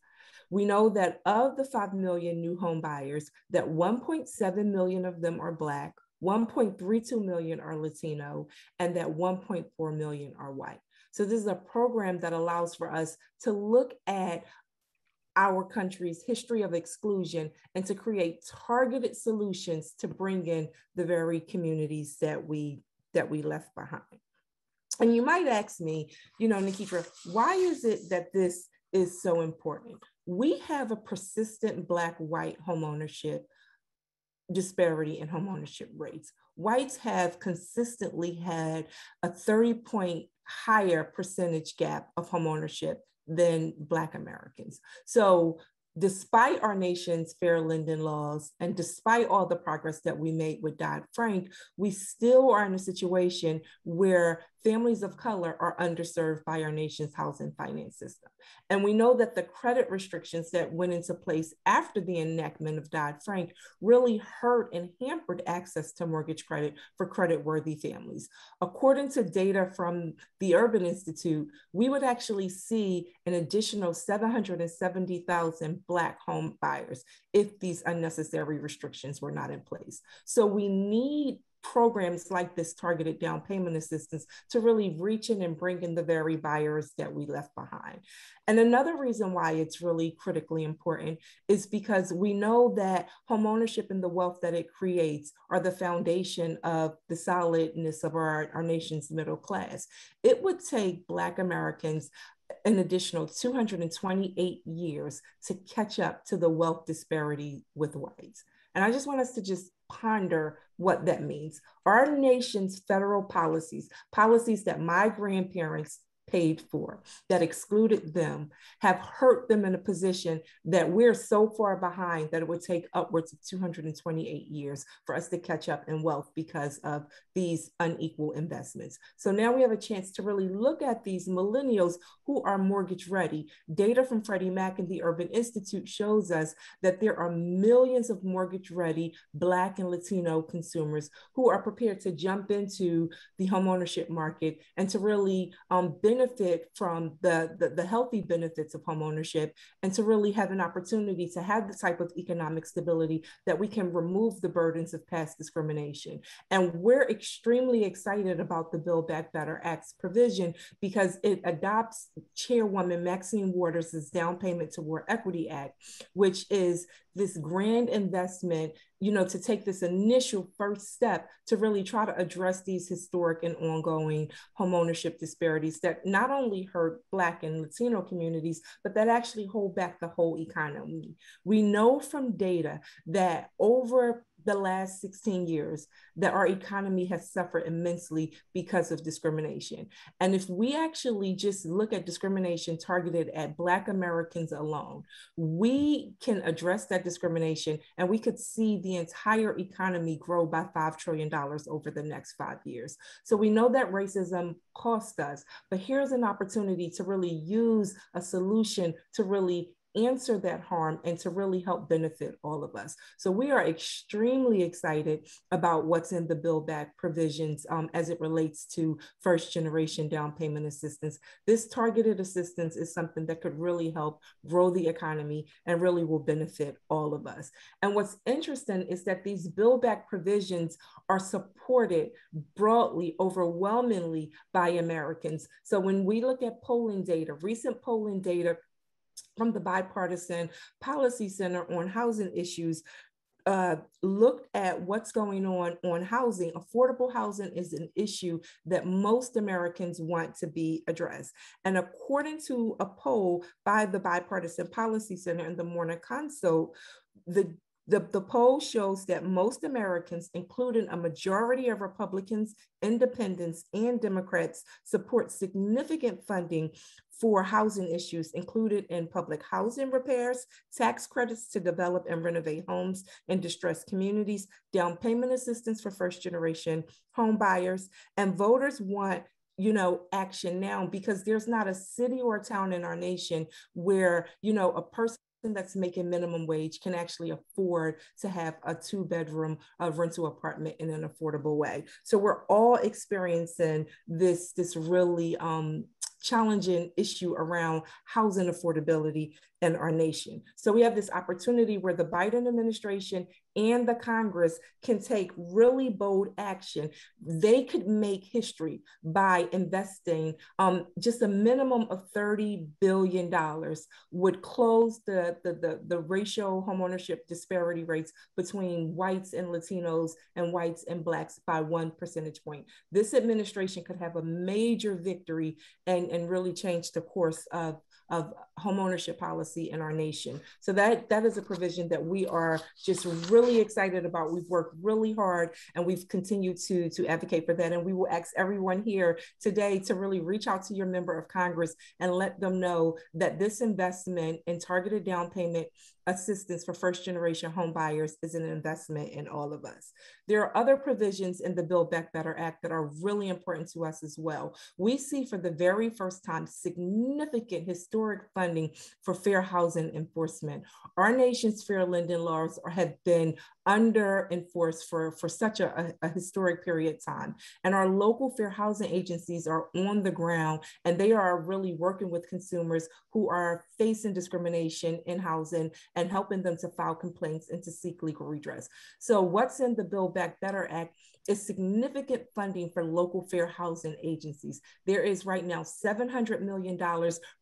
We know that of the 5 million new home buyers, that 1.7 million of them are Black, 1.32 million are Latino, and that 1.4 million are white. So this is a program that allows for us to look at our country's history of exclusion and to create targeted solutions to bring in the very communities that we that we left behind. And you might ask me, you know, Nikitra, why is it that this is so important? We have a persistent Black white homeownership disparity in homeownership rates. Whites have consistently had a 30 point higher percentage gap of homeownership than Black Americans. So despite our nation's fair lending laws and despite all the progress that we made with Dodd Frank, we still are in a situation where families of color are underserved by our nation's housing finance system. And we know that the credit restrictions that went into place after the enactment of Dodd Frank really hurt and hampered access to mortgage credit for credit worthy families. According to data from the Urban Institute, we would actually see an additional 770,000 Black home buyers if these unnecessary restrictions were not in place. So we need programs like this targeted down payment assistance to really reach in and bring in the very buyers that we left behind. And another reason why it's really critically important is because we know that homeownership and the wealth that it creates are the foundation of the solidness of our, our nation's middle class. It would take Black Americans an additional 228 years to catch up to the wealth disparity with whites. And I just want us to just ponder what that means. Our nation's federal policies, policies that my grandparents paid for that excluded them have hurt them in a position that we're so far behind that it would take upwards of 228 years for us to catch up in wealth because of these unequal investments. So now we have a chance to really look at these millennials who are mortgage ready. Data from Freddie Mac and the Urban Institute shows us that there are millions of mortgage ready Black and Latino consumers who are prepared to jump into the homeownership market and to really um, benefit benefit from the, the, the, healthy benefits of homeownership and to really have an opportunity to have the type of economic stability that we can remove the burdens of past discrimination. And we're extremely excited about the Build Back Better Act's provision because it adopts Chairwoman Maxine Waters' Down Payment Toward Equity Act, which is this grand investment, you know, to take this initial first step to really try to address these historic and ongoing homeownership disparities that not only hurt Black and Latino communities, but that actually hold back the whole economy. We know from data that over the last 16 years that our economy has suffered immensely because of discrimination. And if we actually just look at discrimination targeted at Black Americans alone, we can address that discrimination and we could see the entire economy grow by $5 trillion over the next five years. So we know that racism costs us, but here's an opportunity to really use a solution to really answer that harm and to really help benefit all of us. So we are extremely excited about what's in the Build Back provisions um, as it relates to first generation down payment assistance. This targeted assistance is something that could really help grow the economy and really will benefit all of us. And what's interesting is that these Build Back provisions are supported broadly, overwhelmingly by Americans. So when we look at polling data, recent polling data from the Bipartisan Policy Center on Housing Issues uh, looked at what's going on on housing. Affordable housing is an issue that most Americans want to be addressed. And according to a poll by the Bipartisan Policy Center and the Morning Consult, the the, the poll shows that most Americans, including a majority of Republicans, independents, and Democrats, support significant funding for housing issues included in public housing repairs, tax credits to develop and renovate homes in distressed communities, down payment assistance for first generation home buyers, and voters want you know action now because there's not a city or a town in our nation where you know a person that's making minimum wage can actually afford to have a two bedroom uh, rental apartment in an affordable way. So we're all experiencing this, this really um, challenging issue around housing affordability in our nation. So we have this opportunity where the Biden administration and the Congress can take really bold action. They could make history by investing um, just a minimum of $30 billion would close the, the, the, the racial homeownership disparity rates between whites and Latinos and whites and blacks by one percentage point. This administration could have a major victory and, and really change the course of of homeownership policy in our nation. So that that is a provision that we are just really excited about. We've worked really hard and we've continued to to advocate for that. And we will ask everyone here today to really reach out to your member of Congress and let them know that this investment in targeted down payment assistance for first generation home buyers is an investment in all of us. There are other provisions in the Build Back Better Act that are really important to us as well. We see for the very first time significant historic funding for fair housing enforcement. Our nation's fair lending laws have been under enforced for, for such a, a, historic period of time. And our local fair housing agencies are on the ground and they are really working with consumers who are facing discrimination in housing and helping them to file complaints and to seek legal redress. So what's in the Build Back Better Act is significant funding for local fair housing agencies. There is right now $700 million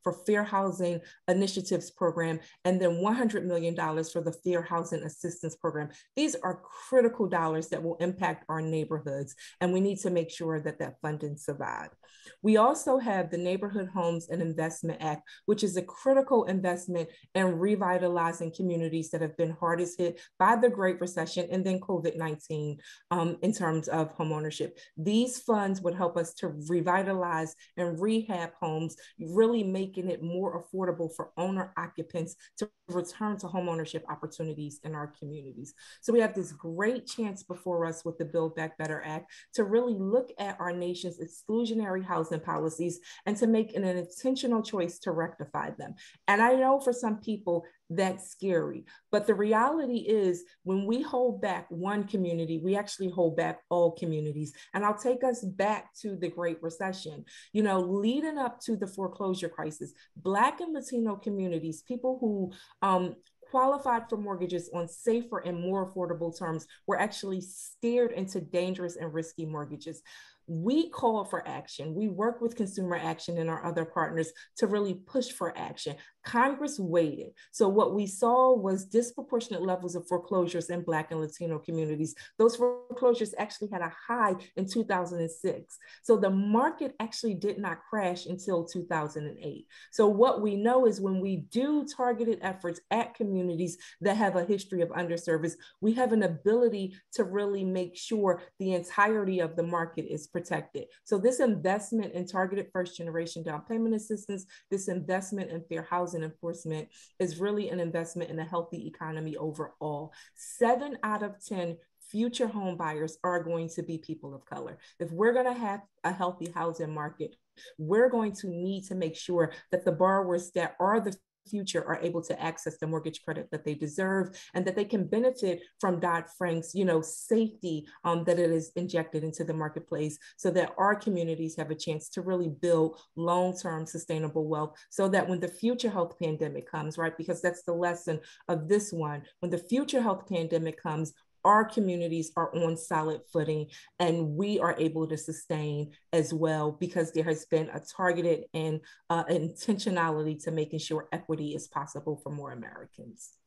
for Fair Housing Initiatives Program and then $100 million for the Fair Housing Assistance Program. These are critical dollars that will impact our neighborhoods, and we need to make sure that that funding survives. We also have the Neighborhood Homes and Investment Act, which is a critical investment in revitalizing communities that have been hardest hit by the Great Recession and then COVID 19 um, in terms of homeownership. These funds would help us to revitalize and rehab homes, really making it more affordable for owner occupants to return to homeownership opportunities in our communities. So we have this great chance before us with the Build Back Better Act to really look at our nation's exclusionary housing policies and to make an intentional choice to rectify them. And I know for some people, that scary. But the reality is, when we hold back one community, we actually hold back all communities. And I'll take us back to the Great Recession. You know, leading up to the foreclosure crisis, Black and Latino communities, people who um, qualified for mortgages on safer and more affordable terms were actually steered into dangerous and risky mortgages we call for action. We work with Consumer Action and our other partners to really push for action. Congress waited. So what we saw was disproportionate levels of foreclosures in Black and Latino communities. Those foreclosures actually had a high in 2006. So the market actually did not crash until 2008. So what we know is when we do targeted efforts at communities that have a history of underservice, we have an ability to really make sure the entirety of the market is protected. So this investment in targeted first generation down payment assistance, this investment in fair housing housing enforcement is really an investment in a healthy economy overall. Seven out of 10 future home buyers are going to be people of color. If we're going to have a healthy housing market, we're going to need to make sure that the borrowers that are the future are able to access the mortgage credit that they deserve and that they can benefit from Dodd-Frank's, you know, safety um, that it is injected into the marketplace so that our communities have a chance to really build long-term sustainable wealth so that when the future health pandemic comes, right, because that's the lesson of this one, when the future health pandemic comes, our communities are on solid footing and we are able to sustain as well because there has been a targeted and uh, intentionality to making sure equity is possible for more Americans.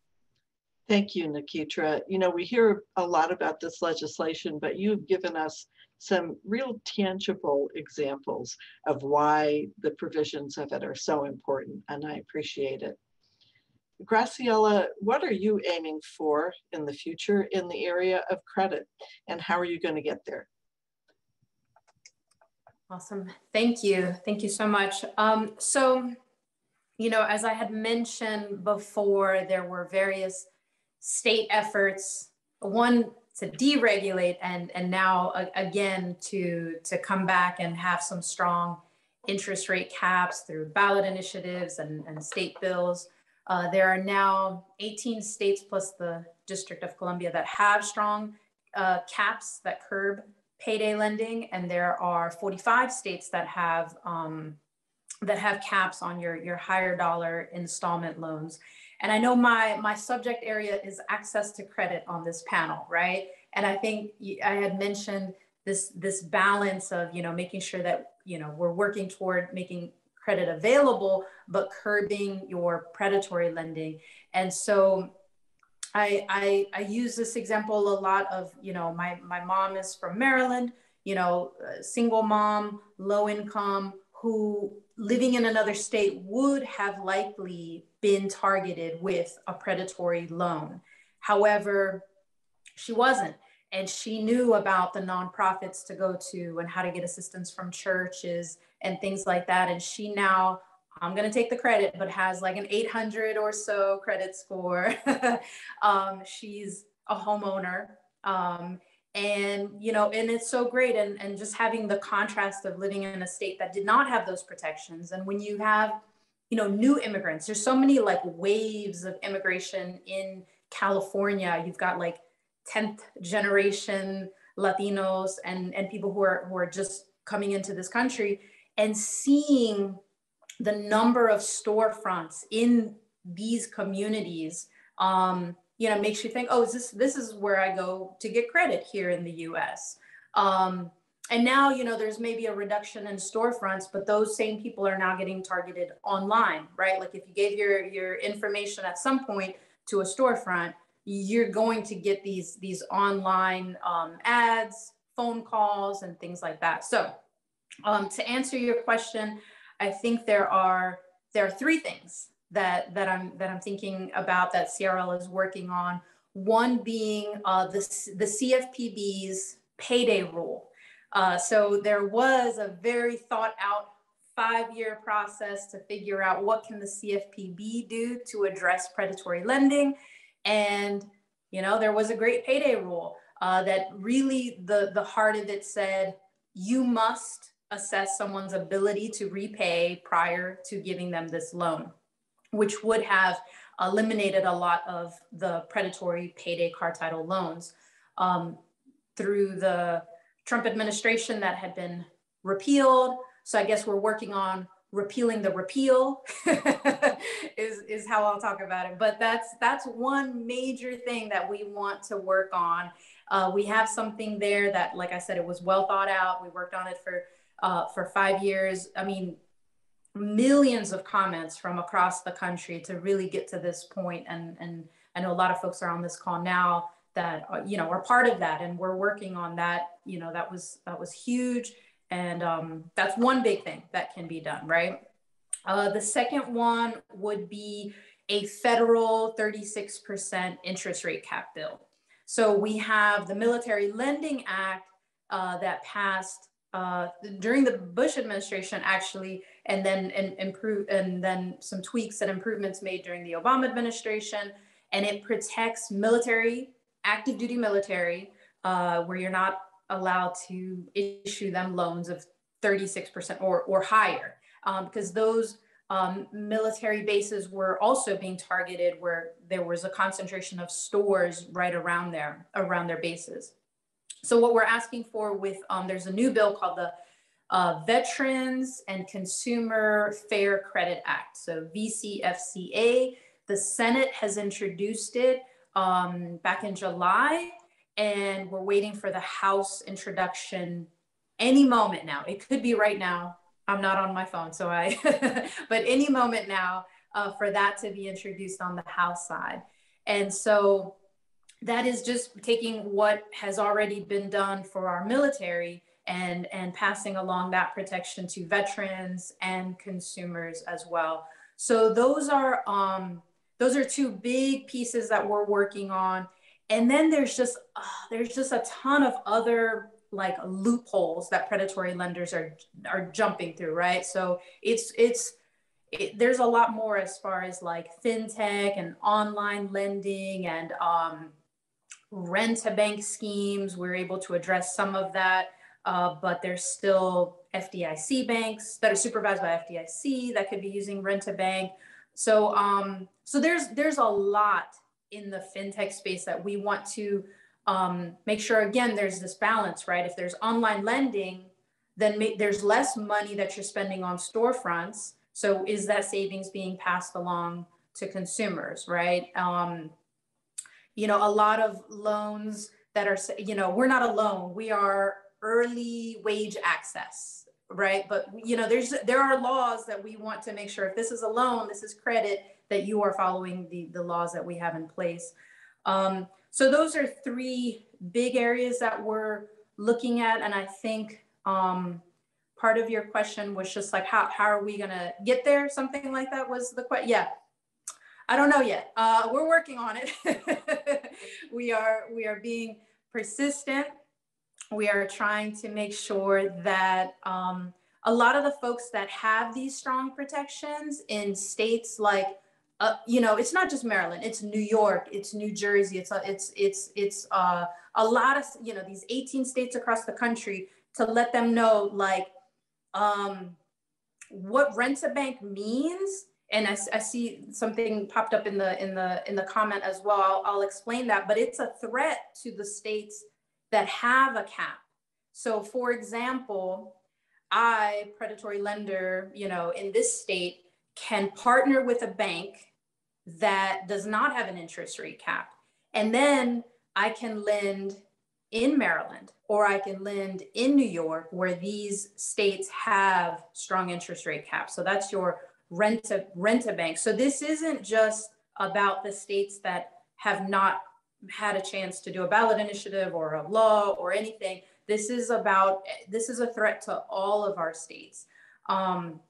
Thank you, Nikitra. You know, we hear a lot about this legislation, but you've given us some real tangible examples of why the provisions of it are so important, and I appreciate it. Graciela, what are you aiming for in the future in the area of credit and how are you going to get there? Awesome. Thank you. Thank you so much. Um, so, you know, as I had mentioned before, there were various state efforts, one to deregulate and, and now uh, again to, to come back and have some strong interest rate caps through ballot initiatives and, and state bills. Uh, there are now 18 states plus the District of Columbia that have strong uh, caps that curb payday lending, and there are 45 states that have um, that have caps on your your higher dollar installment loans. And I know my my subject area is access to credit on this panel, right? And I think I had mentioned this this balance of you know making sure that you know we're working toward making credit available, but curbing your predatory lending. And so I, I, I use this example a lot of, you know, my, my mom is from Maryland, you know, single mom, low income, who living in another state would have likely been targeted with a predatory loan. However, she wasn't. And she knew about the nonprofits to go to and how to get assistance from churches and things like that. And she now, I'm going to take the credit, but has like an 800 or so credit score. um, she's a homeowner. Um, and, you know, and it's so great. And, and just having the contrast of living in a state that did not have those protections. And when you have, you know, new immigrants, there's so many like waves of immigration in California. You've got like 10th generation Latinos and, and people who are, who are just coming into this country and seeing the number of storefronts in these communities um, you know makes you think oh is this this is where i go to get credit here in the us um, and now you know there's maybe a reduction in storefronts but those same people are now getting targeted online right? Like if you gave your your information at some point to a storefront you're going to get these these online um, ads phone calls and things like that. So um, to answer your question, I think there are there are three things that that I'm that I'm thinking about that CRL is working on. One being uh, the the CFPB's payday rule. Uh, so there was a very thought out five year process to figure out what can the CFPB do to address predatory lending, and you know there was a great payday rule uh, that really the the heart of it said you must assess someone's ability to repay prior to giving them this loan. which would have eliminated a lot of the predatory payday car title loans. Um, through the Trump administration, that had been repealed. So I guess we're working on repealing the repeal is, is how I'll talk about it. But that's that's one major thing that we want to work on. Uh, we have something there that, like I said, it was well thought out. We worked on it for uh, for five years. I mean, millions of comments from across the country to really get to this point. And and I know a lot of folks are on this call now that uh, you know are part of that, and we're working on that. You know, that was that was huge and um, that's one big thing that can be done, right? Uh, the second one would be a federal 36% interest rate cap bill. So we have the Military Lending Act uh, that passed uh, during the Bush administration, actually, and then and improve and then some tweaks and improvements made during the Obama administration, and it protects military, active duty military, uh, where you're not allowed to issue them loans of 36% or, or higher. Um, because those um, military bases were also being targeted where there was a concentration of stores right around there around their bases so what we're asking for with um, there's a new bill called the uh, veterans and consumer fair credit act so vcfca the senate has introduced it um, back in july and we're waiting for the House introduction any moment now. It could be right now. I'm not on my phone, so I, but any moment now uh, for that to be introduced on the House side. And so that is just taking what has already been done for our military and, and passing along that protection to veterans and consumers as well. So those are, um, those are two big pieces that we're working on and then there's just uh, there's just a ton of other like loopholes that predatory lenders are are jumping through right so it's it's it, there's a lot more as far as like fintech and online lending and um, rent a bank schemes we're able to address some of that uh, but there's still fdic banks that are supervised by fdic that could be using rent a bank. so um, so there's there's a lot in the fintech space that we want to um, make sure again there's this balance right? If there's online lending then there's less money that you're spending on storefronts. So is that savings being passed along to consumers right? Um, you know a lot of loans that are you know we're not a loan we are early wage access right but you know there's there are laws that we want to make sure if this is a loan this is credit that you are following the, the laws that we have in place. Um, so those are three big areas that we're looking at. And I think um, part of your question was just like, how, how are we gonna get there? Something like that was the question. Yeah, I don't know yet. Uh, we're working on it. we are we are being persistent. We are trying to make sure that um, a lot of the folks that have these strong protections in states like uh, you know, it's not just Maryland. It's New York. It's New Jersey. It's a, it's it's it's uh, a lot of you know these 18 states across the country to let them know like um, what rent a bank means. And I, I, see something popped up in the in the in the comment as well. I'll, I'll explain that. But it's a threat to the states that have a cap. So, for example, I, predatory lender, you know, in this state can partner with a bank that does not have an interest rate cap. And then I can lend in Maryland or I can lend in New York where these states have strong interest rate caps. So that's your rent a rent a bank. So this isn't just about the states that have not had a chance to do a ballot initiative or a law or anything. This is about this is a threat to all of our states. Um,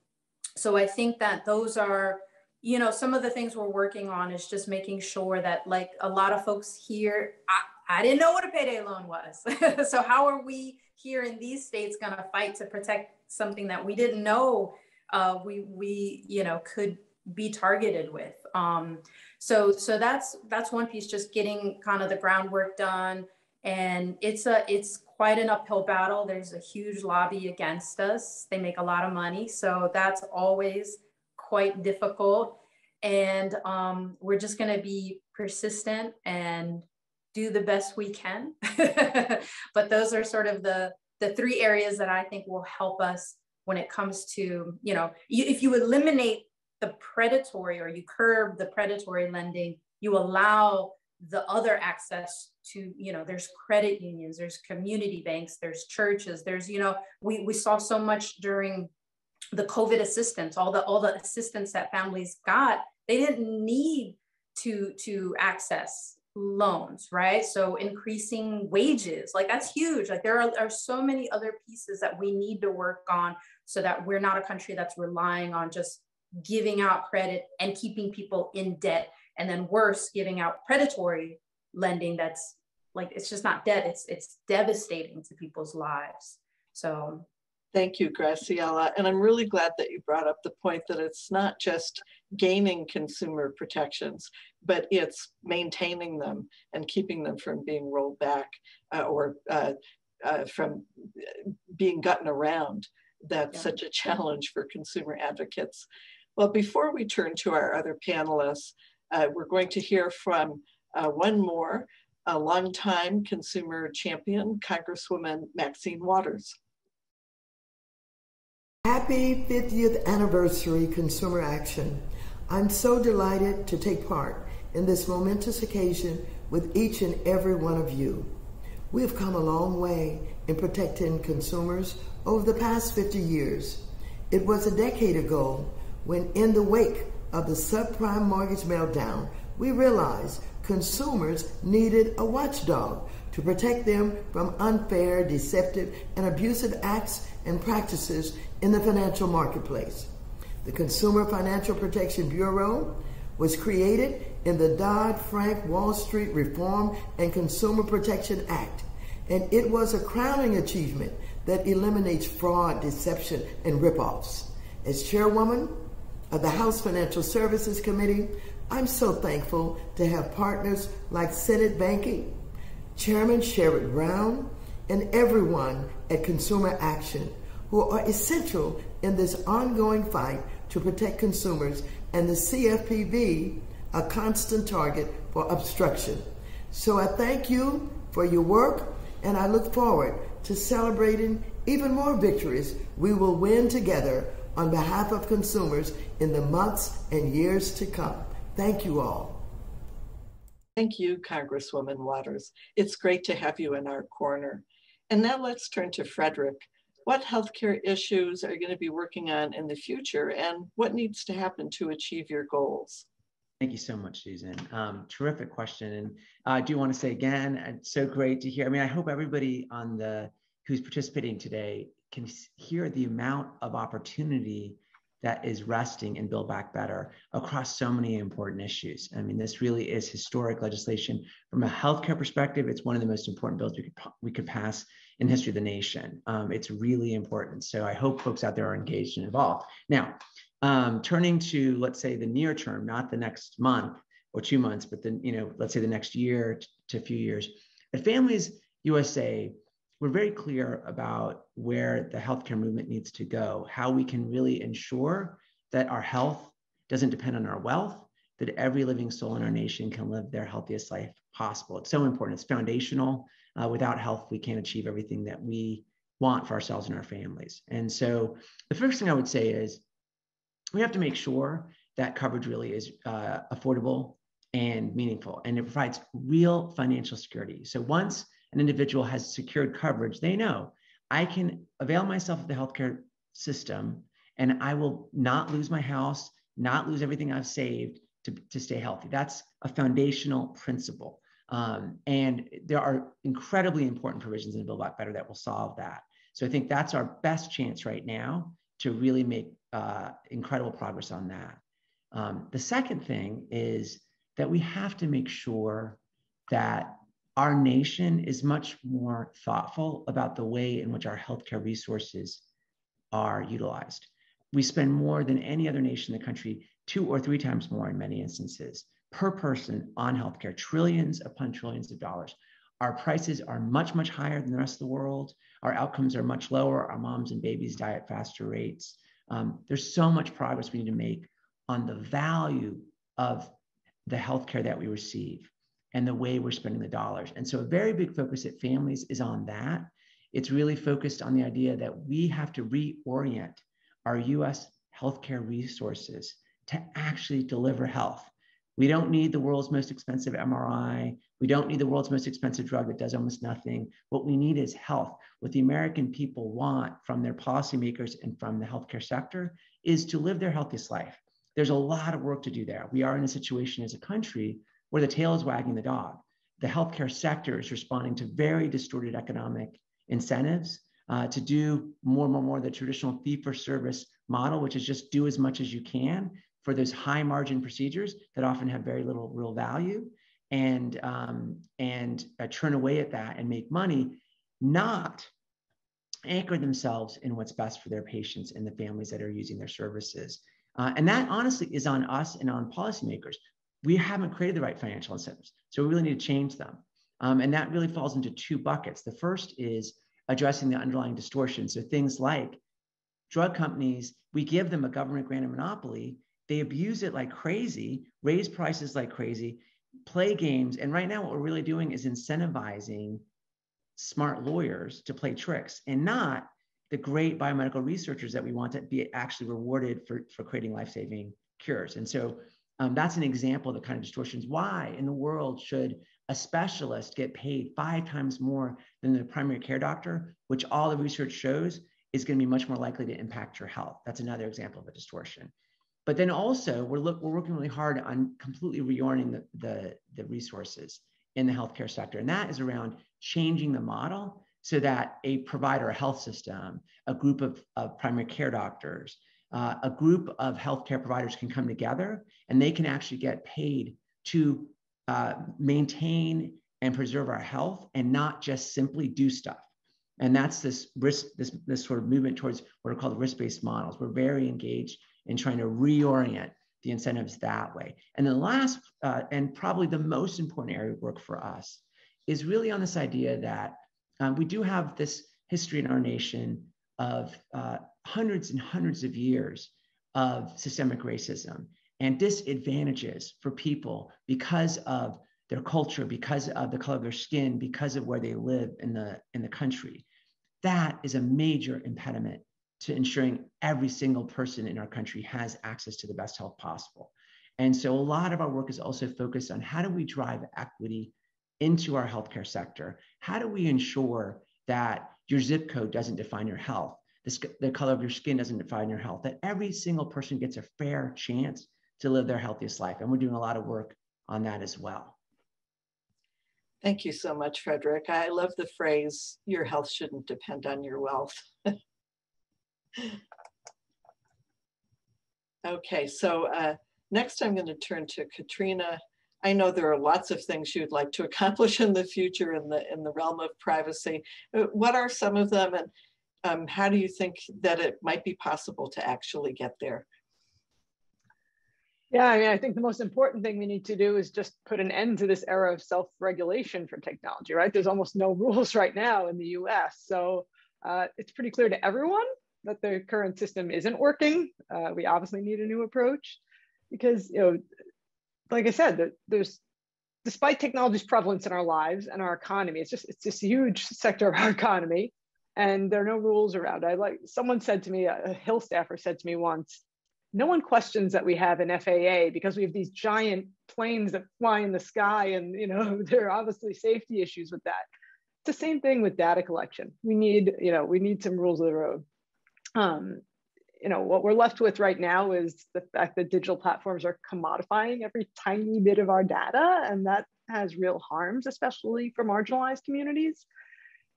so I think that those are, you know, some of the things we're working on is just making sure that like a lot of folks here, I, I didn't know what a payday loan was. so how are we here in these states going to fight to protect something that we didn't know uh, we, we, you know, could be targeted with. Um, so, so that's, that's one piece, just getting kind of the groundwork done. And it's a, it's quite an uphill battle. There's a huge lobby against us. They make a lot of money. So that's always quite difficult. and um, we're just going to be persistent and do the best we can. but those are sort of the the three areas that I think will help us when it comes to you know if you eliminate the predatory or you curb the predatory lending, you allow the other access to you know there's credit unions there's community banks there's churches there's you know we, we saw so much during the covid assistance all the all the assistance that families got they didn't need to to access loans right? So increasing wages like that's huge. Like there are, are so many other pieces that we need to work on so that we're not a country that's relying on just giving out credit and keeping people in debt and then worse giving out predatory lending that's like it's just not debt it's it's devastating to people's lives. So Thank you, Graciela. And I'm really glad that you brought up the point that it's not just gaining consumer protections, but it's maintaining them and keeping them from being rolled back uh, or uh, uh, from being gotten around. That's yeah. such a challenge for consumer advocates. Well, before we turn to our other panelists, uh, we're going to hear from uh, one more, a longtime consumer champion, Congresswoman Maxine Waters. Happy 50th anniversary, Consumer Action. I'm so delighted to take part in this momentous occasion with each and every one of you. We have come a long way in protecting consumers over the past 50 years. It was a decade ago when, in the wake of the subprime mortgage meltdown, we realized consumers needed a watchdog to protect them from unfair, deceptive, and abusive acts and practices in the financial marketplace. The Consumer Financial Protection Bureau was created in the Dodd Frank Wall Street Reform and Consumer Protection Act, and it was a crowning achievement that eliminates fraud, deception, and ripoffs. As chairwoman of the House Financial Services Committee, I'm so thankful to have partners like Senate Banking, Chairman Sherrod Brown, and everyone at Consumer Action who are essential in this ongoing fight to protect consumers and the CFPB a constant target for obstruction. So I thank you for your work and I look forward to celebrating even more victories we will win together on behalf of consumers in the months and years to come. Thank you all. Thank you, Congresswoman Waters. It's great to have you in our corner. And now let's turn to Frederick. What healthcare issues are you going to be working on in the future and what needs to happen to achieve your goals? Thank you so much, Susan. Um, terrific question. And I do want to say again, it's so great to hear. I mean, I hope everybody on the who's participating today can hear the amount of opportunity that is resting in Build Back Better across so many important issues. I mean, this really is historic legislation. From a healthcare perspective, it's one of the most important bills we could, we could pass in history of the nation. Um, it's really important. So I hope folks out there are engaged and involved. Now, um, turning to, let's say, the near term, not the next month or two months, but then, you know, let's say the next year to a few years, at Families USA, we're very clear about where the healthcare movement needs to go, how we can really ensure that our health doesn't depend on our wealth, that every living soul in our nation can live their healthiest life possible. It's so important. It's foundational. Uh, without health, we can't achieve everything that we want for ourselves and our families. And so, the first thing I would say is we have to make sure that coverage really is uh, affordable and meaningful, and it provides real financial security. So, once an individual has secured coverage, they know I can avail myself of the healthcare system and I will not lose my house, not lose everything I've saved to, to stay healthy. That's a foundational principle. Um, and there are incredibly important provisions in the Build Back Better that will solve that. So I think that's our best chance right now to really make uh, incredible progress on that. Um, the second thing is that we have to make sure that our nation is much more thoughtful about the way in which our healthcare resources are utilized. We spend more than any other nation in the country, two or three times more in many instances, per person on healthcare, trillions upon trillions of dollars. Our prices are much, much higher than the rest of the world. Our outcomes are much lower. Our moms and babies die at faster rates. Um, there's so much progress we need to make on the value of the healthcare that we receive and the way we're spending the dollars. And so a very big focus at families is on that. It's really focused on the idea that we have to reorient our US healthcare resources to actually deliver health. We don't need the world's most expensive MRI. We don't need the world's most expensive drug that does almost nothing. What we need is health. What the American people want from their policymakers and from the healthcare sector is to live their healthiest life. There's a lot of work to do there. We are in a situation as a country where the tail is wagging the dog. The healthcare sector is responding to very distorted economic incentives uh, to do more and more, more the traditional fee for service model, which is just do as much as you can for those high margin procedures that often have very little real value and um, and uh, turn away at that and make money, not anchor themselves in what's best for their patients and the families that are using their services. Uh, and that honestly is on us and on policymakers. We haven't created the right financial incentives, so we really need to change them. Um, and that really falls into two buckets. The first is addressing the underlying distortion. So things like drug companies, we give them a government granted monopoly, they abuse it like crazy, raise prices like crazy, play games. And right now, what we're really doing is incentivizing smart lawyers to play tricks and not the great biomedical researchers that we want to be actually rewarded for, for creating life-saving cures. And so um, that's an example of the kind of distortions. Why in the world should a specialist get paid five times more than the primary care doctor, which all the research shows is going to be much more likely to impact your health? That's another example of a distortion. But then also we're, look, we're working really hard on completely reorienting the, the, the resources in the healthcare sector. And that is around changing the model so that a provider, a health system, a group of, of primary care doctors, uh, a group of healthcare providers can come together and they can actually get paid to uh, maintain and preserve our health and not just simply do stuff. And that's this risk, this, this sort of movement towards what are called risk-based models. We're very engaged in trying to reorient the incentives that way. And the last, uh, and probably the most important area of work for us is really on this idea that um, we do have this history in our nation of uh, hundreds and hundreds of years of systemic racism and disadvantages for people because of their culture, because of the color of their skin, because of where they live in the in the country. That is a major impediment to ensuring every single person in our country has access to the best health possible. And so a lot of our work is also focused on how do we drive equity into our healthcare sector? How do we ensure that your zip code doesn't define your health? The, the color of your skin doesn't define your health, that every single person gets a fair chance to live their healthiest life. And we're doing a lot of work on that as well. Thank you so much, Frederick. I love the phrase, your health shouldn't depend on your wealth. okay, so uh, next I'm going to turn to Caitriona. I know there are lots of things you'd like to accomplish in the future in the in the realm of privacy. Uh, what are some of them, and um, how do you think that it might be possible to actually get there? Yeah, I mean, I think the most important thing we need to do is just put an end to this era of self-regulation for technology, right? There's almost no rules right now in the US. So uh, it's pretty clear to everyone that the current system isn't working. Uh, we obviously need a new approach because, you know, like I said, that there's despite technology's prevalence in our lives and our economy, it's just it's this huge sector of our economy, and there are no rules around. I like someone said to me, a Hill staffer said to me once, no one questions that we have an FAA because we have these giant planes that fly in the sky, and you know there are obviously safety issues with that. It's the same thing with data collection. We need, you know, we need some rules of the road um, you know, what we're left with right now is the fact that digital platforms are commodifying every tiny bit of our data, and that has real harms, especially for marginalized communities.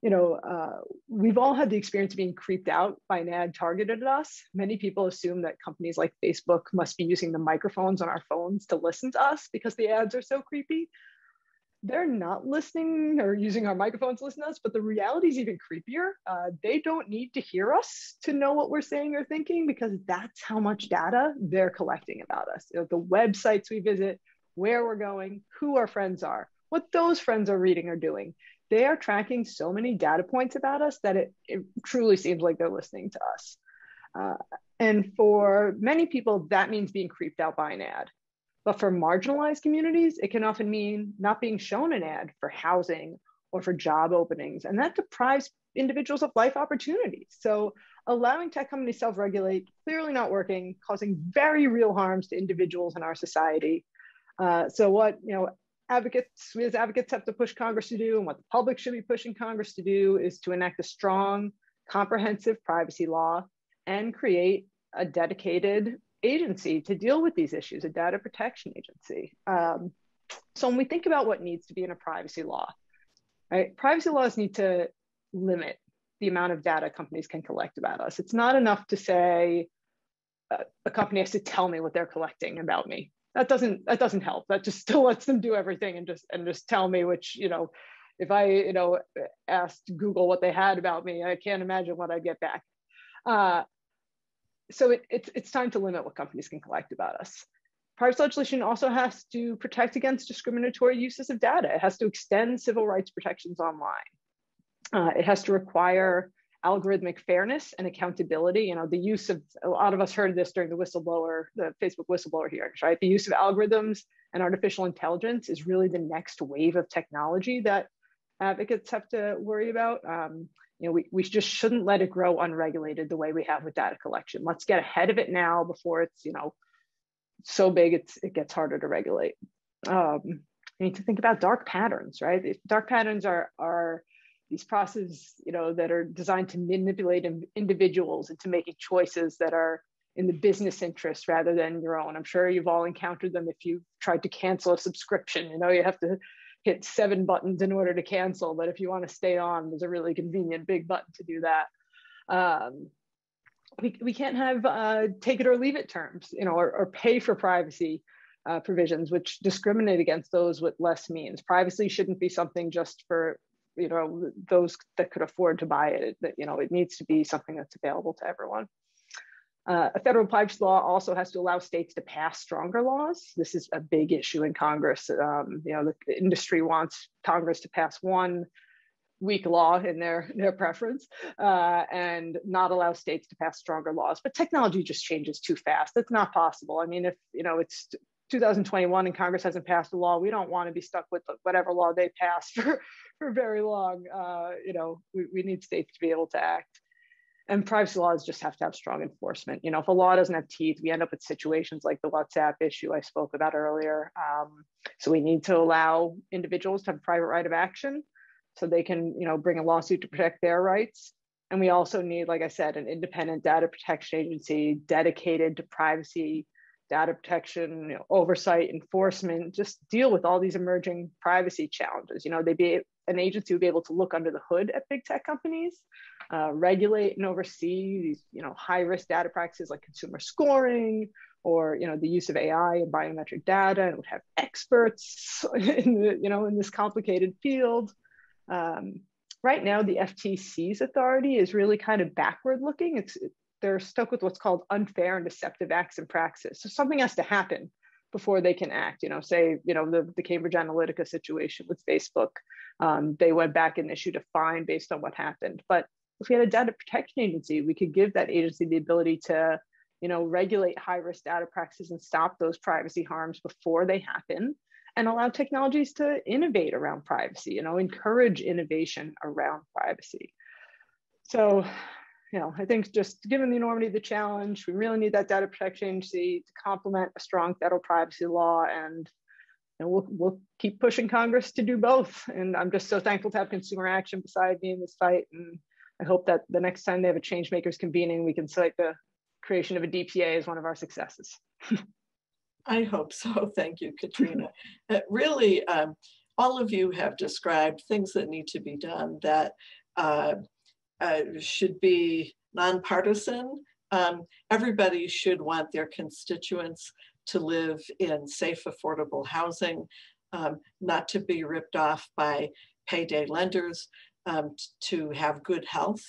You know, uh, we've all had the experience of being creeped out by an ad targeted at us. Many people assume that companies like Facebook must be using the microphones on our phones to listen to us because the ads are so creepy they're not listening or using our microphones to listen to us, but the reality is even creepier. Uh, they don't need to hear us to know what we're saying or thinking because that's how much data they're collecting about us. You know, the websites we visit, where we're going, who our friends are, what those friends are reading or doing. They are tracking so many data points about us that it, it truly seems like they're listening to us. Uh, and for many people, that means being creeped out by an ad. But for marginalized communities, it can often mean not being shown an ad for housing or for job openings. And that deprives individuals of life opportunities. So allowing tech companies to self-regulate, clearly not working, causing very real harms to individuals in our society. Uh, so what you know, advocates, we as advocates have to push Congress to do, and what the public should be pushing Congress to do is to enact a strong, comprehensive privacy law and create a dedicated agency to deal with these issues, a data protection agency. Um, so when we think about what needs to be in a privacy law, right, privacy laws need to limit the amount of data companies can collect about us. It's not enough to say uh, a company has to tell me what they're collecting about me. That doesn't that doesn't help. That just still lets them do everything and just and just tell me which you know, if I you know asked Google what they had about me, I can't imagine what I'd get back. Uh, so it, it's, it's time to limit what companies can collect about us. Privacy legislation also has to protect against discriminatory uses of data. It has to extend civil rights protections online. Uh, it has to require algorithmic fairness and accountability. You know, the use of a lot of us heard this during the whistleblower, the Facebook whistleblower hearings, right? The use of algorithms and artificial intelligence is really the next wave of technology that advocates have to worry about. Um, you know, we, we just shouldn't let it grow unregulated the way we have with data collection. Let's get ahead of it now before it's, you know, so big it's it gets harder to regulate. Um, you need to think about dark patterns, right? Dark patterns are are these processes, you know, that are designed to manipulate individuals into making choices that are in the business interest rather than your own. I'm sure you've all encountered them if you've tried to cancel a subscription. You know, you have to hit seven buttons in order to cancel. But if you want to stay on, there's a really convenient big button to do that. Um, we, we can't have uh, take it or leave it terms, you know, or, or pay for privacy uh, provisions, which discriminate against those with less means. Privacy shouldn't be something just for, you know, those that could afford to buy it. That you know, it needs to be something that's available to everyone. Uh, a federal privacy law also has to allow states to pass stronger laws. This is a big issue in Congress. Um, you know, the industry wants Congress to pass one weak law in their their preference uh, and not allow states to pass stronger laws. But technology just changes too fast. That's not possible. I mean, if you know it's 2021 and Congress hasn't passed a law, we don't want to be stuck with whatever law they pass for for very long. Uh, you know, we, we need states to be able to act and privacy laws just have to have strong enforcement. You know, if a law doesn't have teeth, we end up with situations like the WhatsApp issue I spoke about earlier. Um, so we need to allow individuals to have private right of action so they can, you know, bring a lawsuit to protect their rights. And we also need, like I said, an independent data protection agency dedicated to privacy, data protection, you know, oversight, enforcement, just deal with all these emerging privacy challenges. You know, they'd be an agency would be able to look under the hood at big tech companies, uh, regulate and oversee these, you know, high risk data practices like consumer scoring or, you know, the use of AI and biometric data, and would have experts in the, you know, in this complicated field. Um, right now, the FTC's authority is really kind of backward looking. It's they're stuck with what's called unfair and deceptive acts and practices. So something has to happen before they can act. You know, say, you know, the, the Cambridge Analytica situation with Facebook, um, they went back and issued a fine based on what happened. But if we had a data protection agency, we could give that agency the ability to, you know, regulate high risk data practices and stop those privacy harms before they happen and allow technologies to innovate around privacy, you know, encourage innovation around privacy. So you know, I think just given the enormity of the challenge, we really need that data protection agency to complement a strong federal privacy law. And you know, we'll, we'll keep pushing Congress to do both. And I'm just so thankful to have consumer action beside me in this fight. And I hope that the next time they have a change makers convening, we can cite the creation of a DPA as one of our successes. I hope so. Thank you, Caitriona. Uh, really, um, all of you have described things that need to be done that uh, uh, should be nonpartisan. Um, everybody should want their constituents to live in safe, affordable housing, um, not to be ripped off by payday lenders, um, to have good health,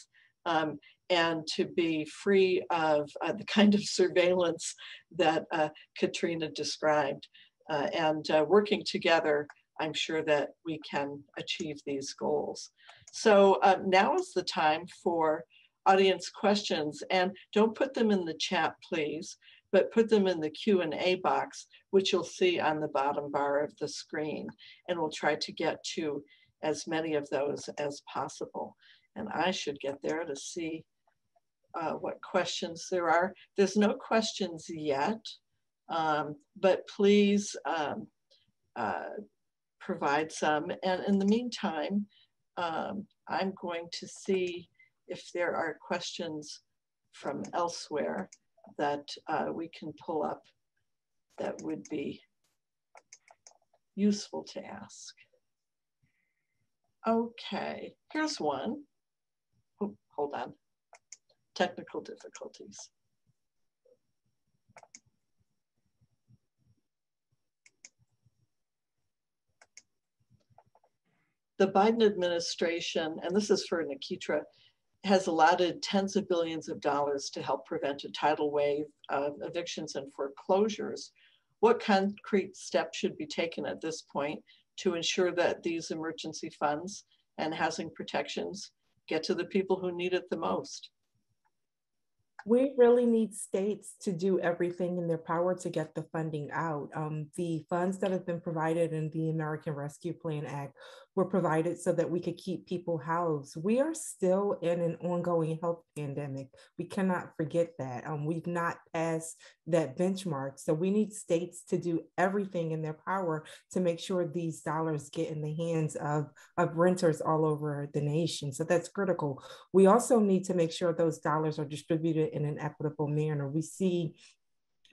um, and to be free of uh, the kind of surveillance that uh, Caitriona described. Uh, and uh, working together, I'm sure that we can achieve these goals. So uh, now is the time for audience questions and don't put them in the chat, please. but put them in the Q&A box, which you'll see on the bottom bar of the screen. And we'll try to get to as many of those as possible. And I should get there to see uh, what questions there are. There's no questions yet, um, but please um, uh, provide some. And in the meantime, um, I'm going to see if there are questions from elsewhere that uh, we can pull up that would be useful to ask. Okay, here's one. Oh, hold on. Technical difficulties. The Biden administration, and this is for Nikitra, has allotted tens of billions of dollars to help prevent a tidal wave of evictions and foreclosures. What concrete steps should be taken at this point to ensure that these emergency funds and housing protections get to the people who need it the most? we really need states to do everything in their power to get the funding out. Um, the funds that have been provided in the American Rescue Plan Act were provided so that we could keep people housed. We are still in an ongoing health pandemic. We cannot forget that. Um, we've not passed that benchmark. So we need states to do everything in their power to make sure these dollars get in the hands of, of renters all over the nation. So that's critical. We also need to make sure those dollars are distributed in an equitable manner. We see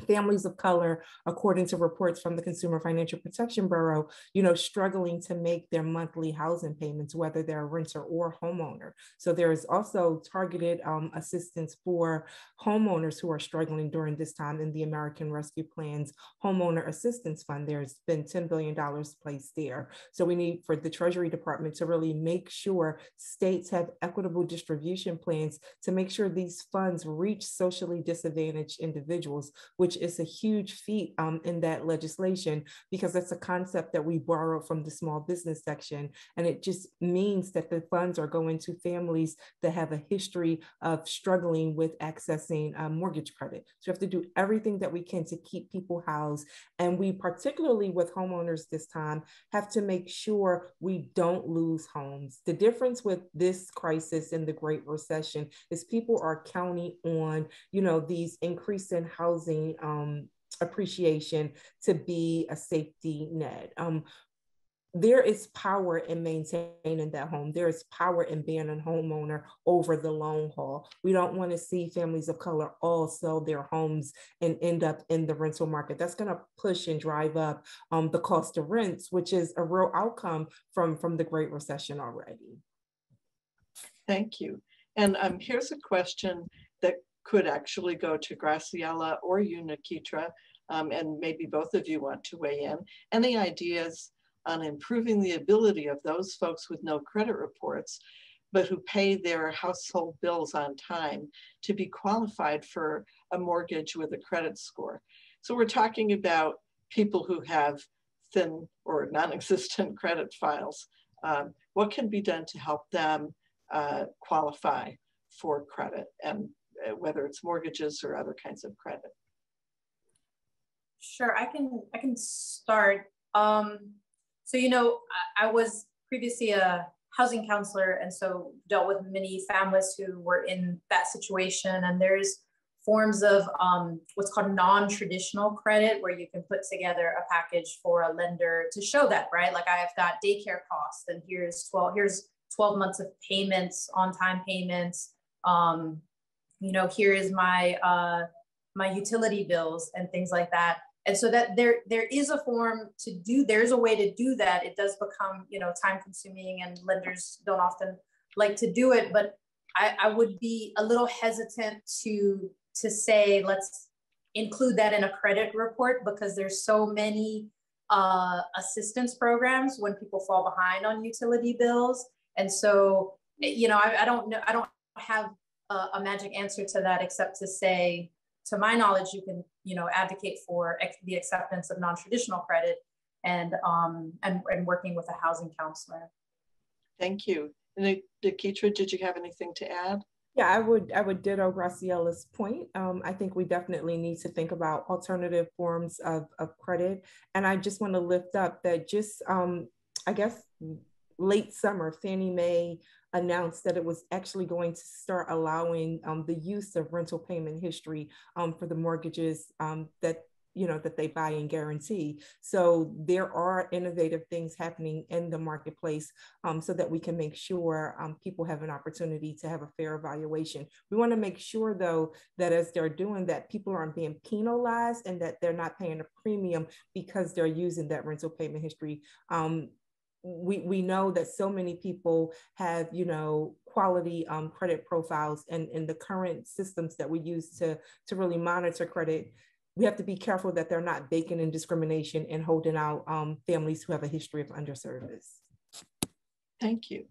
families of color, according to reports from the Consumer Financial Protection Bureau, you know, struggling to make their monthly housing payments, whether they're a renter or homeowner. So there is also targeted um, assistance for homeowners who are struggling during this time in the American Rescue Plan's Homeowner Assistance Fund. There's been $10 billion placed there. So we need for the Treasury Department to really make sure states have equitable distribution plans to make sure these funds reach socially disadvantaged individuals, which is a huge feat um, in that legislation because that's a concept that we borrow from the small business section. And it just means that the funds are going to families that have a history of struggling with accessing um, mortgage credit. So we have to do everything that we can to keep people housed. And we, particularly with homeowners this time, have to make sure we don't lose homes. The difference with this crisis and the Great Recession is people are counting on, you know, these increase in housing um, appreciation to be a safety net. Um, there is power in maintaining that home. There is power in being a homeowner over the long haul. We don't want to see families of color all sell their homes and end up in the rental market. That's going to push and drive up um, the cost of rents, which is a real outcome from, from the Great Recession already. Thank you. And um, here's a question could actually go to Graciela or you, Nikitra, um, and maybe both of you want to weigh in. Any ideas on improving the ability of those folks with no credit reports, but who pay their household bills on time to be qualified for a mortgage with a credit score? So we're talking about people who have thin or non-existent credit files. Um, what can be done to help them uh, qualify for credit and whether it's mortgages or other kinds of credit? Sure, I can I can start. Um, so you know, I, I was previously a housing counselor, and so dealt with many families who were in that situation. And there's forms of um, what's called non-traditional credit, where you can put together a package for a lender to show that, right? Like I've got daycare costs, and here's 12 here's 12 months of payments, on time payments. Um, you know, here is my uh, my utility bills and things like that. And so that there there is a form to do. There's a way to do that. It does become you know time consuming, and lenders don't often like to do it. But I, I would be a little hesitant to to say let's include that in a credit report because there's so many uh, assistance programs when people fall behind on utility bills. And so, you know, I, I don't know, I don't have a, a magic answer to that except to say, to my knowledge, you can, you know, advocate for ex- the acceptance of non-traditional credit and, um, and, and working with a housing counselor. Thank you. Nikitra, did you have anything to add? Yeah, I would I would ditto Graciela's point. Um, I think we definitely need to think about alternative forms of, of credit. And I just want to lift up that just um, I guess late summer, Fannie Mae announced that it was actually going to start allowing um, the use of rental payment history um, for the mortgages um, that you know that they buy and guarantee. So there are innovative things happening in the marketplace um, so that we can make sure um, people have an opportunity to have a fair evaluation we want to make sure though that as they're doing that people aren't being penalized and that they're not paying a premium because they're using that rental payment history. Um, we, we know that so many people have, you know, quality um, credit profiles and in the current systems that we use to, to really monitor credit, we have to be careful that they're not baking in discrimination and holding out um, families who have a history of underservice. Thank you.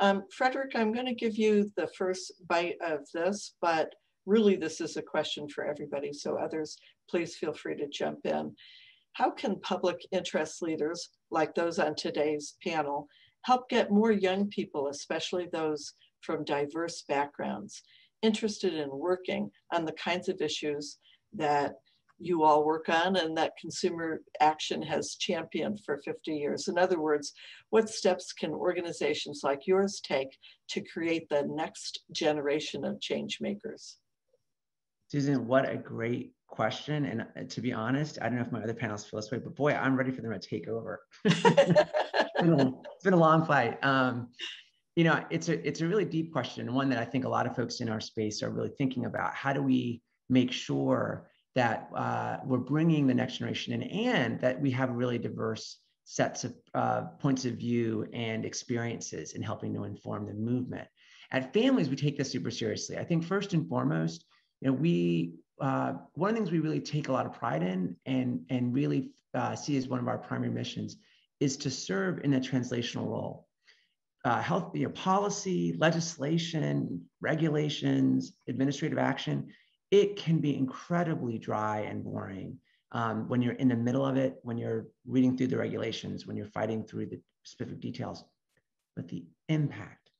Um, Frederick, I'm going to give you the first bite of this, but really this is a question for everybody. So others, please feel free to jump in. How can public interest leaders, like those on today's panel, help get more young people, especially those from diverse backgrounds, interested in working on the kinds of issues that you all work on and that consumer action has championed for 50 years. In other words, what steps can organizations like yours take to create the next generation of change makers? Susan, what a great question. And uh, to be honest, I don't know if my other panelists feel this way, but boy, I'm ready for them to take over. it's, been a, it's been a long fight. Um, you know, it's a it's a really deep question, and one that I think a lot of folks in our space are really thinking about. How do we make sure that uh, we're bringing the next generation in, and that we have really diverse sets of uh, points of view and experiences in helping to inform the movement. At families, we take this super seriously. I think first and foremost, you know, we uh, one of the things we really take a lot of pride in and, and really uh, see as one of our primary missions is to serve in a translational role. Uh, health you know, policy, legislation, regulations, administrative action, it can be incredibly dry and boring um, when you're in the middle of it, when you're reading through the regulations, when you're fighting through the specific details. But the impact,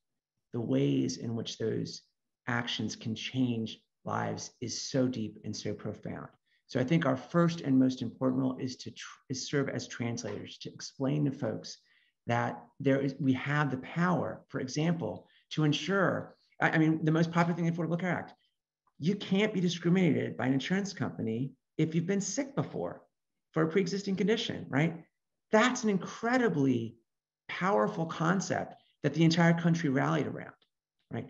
the ways in which those actions can change lives is so deep and so profound. So I think our first and most important role is to tr- is serve as translators to explain to folks that there is we have the power, for example, to ensure. I, I mean, the most popular thing in the Affordable Care Act, you can't be discriminated by an insurance company if you've been sick before for a pre-existing condition, right? That's an incredibly powerful concept that the entire country rallied around, right?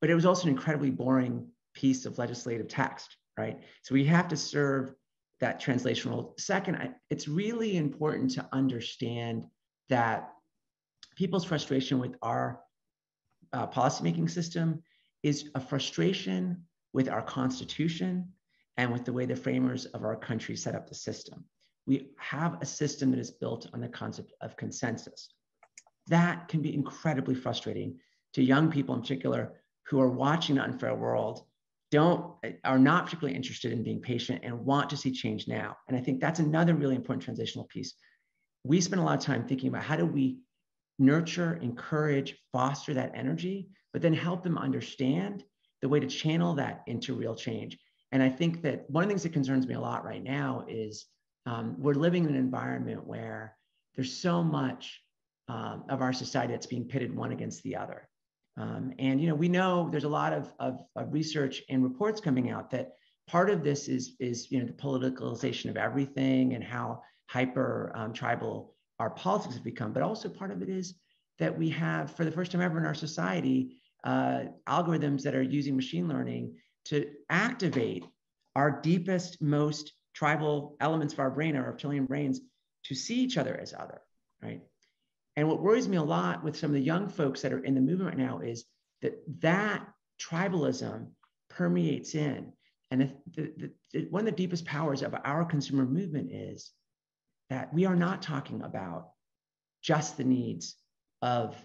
But it was also an incredibly boring piece of legislative text, right? So we have to serve that translational. Second, it's really important to understand that people's frustration with our uh, policymaking system is a frustration with our Constitution and with the way the framers of our country set up the system. We have a system that is built on the concept of consensus. That can be incredibly frustrating to young people in particular who are watching the unfair world don't are not particularly interested in being patient and want to see change now. And I think that's another really important transitional piece. We spend a lot of time thinking about how do we nurture, encourage, foster that energy, but then help them understand the way to channel that into real change. And I think that one of the things that concerns me a lot right now is um, we're living in an environment where there's so much um, of our society that's being pitted one against the other. Um, and you know, we know there's a lot of, of, of, research and reports coming out that part of this is is you know the politicalization of everything and how hyper um, tribal our politics have become. But also part of it is that we have, for the first time ever in our society, uh, algorithms that are using machine learning to activate our deepest, most tribal elements of our brain, our reptilian brains, to see each other as other, right? And what worries me a lot with some of the young folks that are in the movement right now is that that tribalism permeates in. And the, the, the, one of the deepest powers of our consumer movement is that we are not talking about just the needs of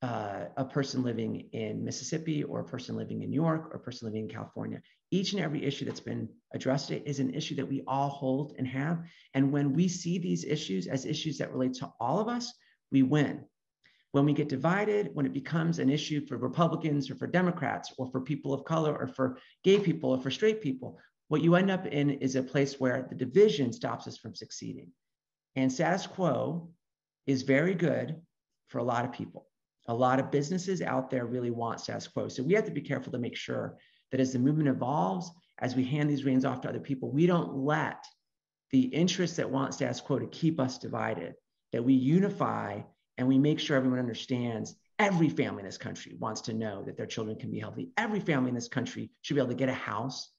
uh, a person living in Mississippi or a person living in New York or a person living in California. Each and every issue that's been addressed is an issue that we all hold and have. And when we see these issues as issues that relate to all of us, we win. When we get divided, when it becomes an issue for Republicans or for Democrats or for people of color or for gay people or for straight people, what you end up in is a place where the division stops us from succeeding. And status quo is very good for a lot of people. A lot of businesses out there really want status quo. So we have to be careful to make sure that as the movement evolves, as we hand these reins off to other people, we don't let the interests that want status quo to keep us divided, that we unify and we make sure everyone understands every family in this country wants to know that their children can be healthy. Every family in this country should be able to get a house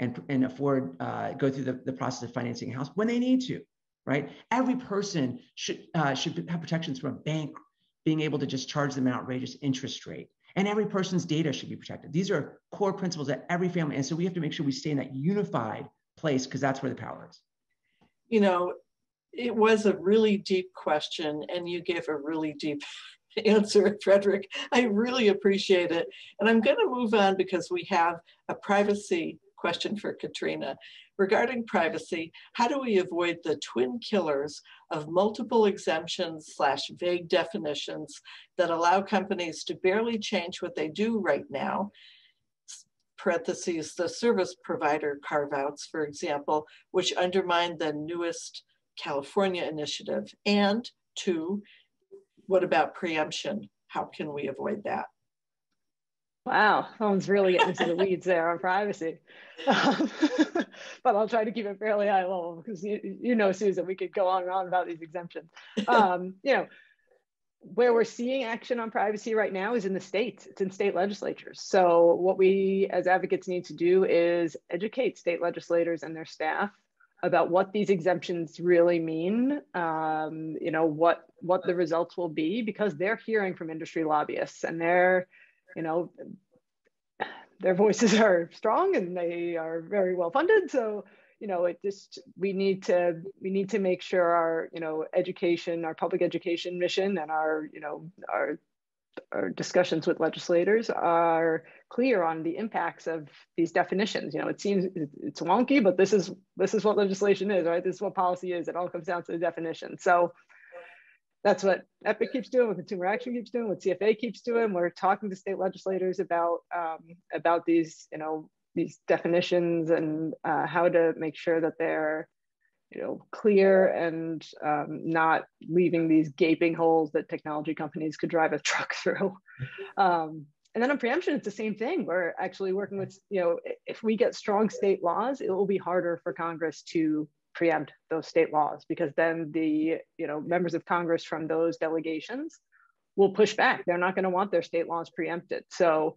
and, and afford, uh, go through the, the process of financing a house when they need to, right? Every person should, uh, should have protections from a bank being able to just charge them an outrageous interest rate. And every person's data should be protected. These are core principles that every family, and so we have to make sure we stay in that unified place because that's where the power is. You know, it was a really deep question, and you gave a really deep answer, Frederick. I really appreciate it. And I'm going to move on because we have a privacy question for Caitriona. Regarding privacy, how do we avoid the twin killers of multiple exemptions slash vague definitions that allow companies to barely change what they do right now, parentheses, the service provider carve outs, for example, which undermine the newest California initiative? And two, what about preemption? How can we avoid that? Wow, someone's really getting into the weeds there on privacy. Um, but I'll try to keep it fairly high level because you, you know, Susan, we could go on and on about these exemptions. Um, you know, where we're seeing action on privacy right now is in the states, it's in state legislatures. So, what we as advocates need to do is educate state legislators and their staff about what these exemptions really mean um, you know what what the results will be because they're hearing from industry lobbyists and they're you know, their voices are strong and they are very well funded. So, you know, it just we need to we need to make sure our you know education, our public education mission, and our you know our our discussions with legislators are clear on the impacts of these definitions. You know, it seems it's wonky, but this is this is what legislation is, right? This is what policy is. It all comes down to the definition. So that's what EPIC keeps doing, what Consumer Action keeps doing, what CFA keeps doing. We're talking to state legislators about um, about these, you know, these definitions and uh, how to make sure that they're, you know, clear and um, not leaving these gaping holes that technology companies could drive a truck through. Um, and then on preemption, it's the same thing. We're actually working with, you know, if we get strong state laws, it will be harder for Congress to preempt those state laws because then the you know members of Congress from those delegations will push back. They're not going to want their state laws preempted. So,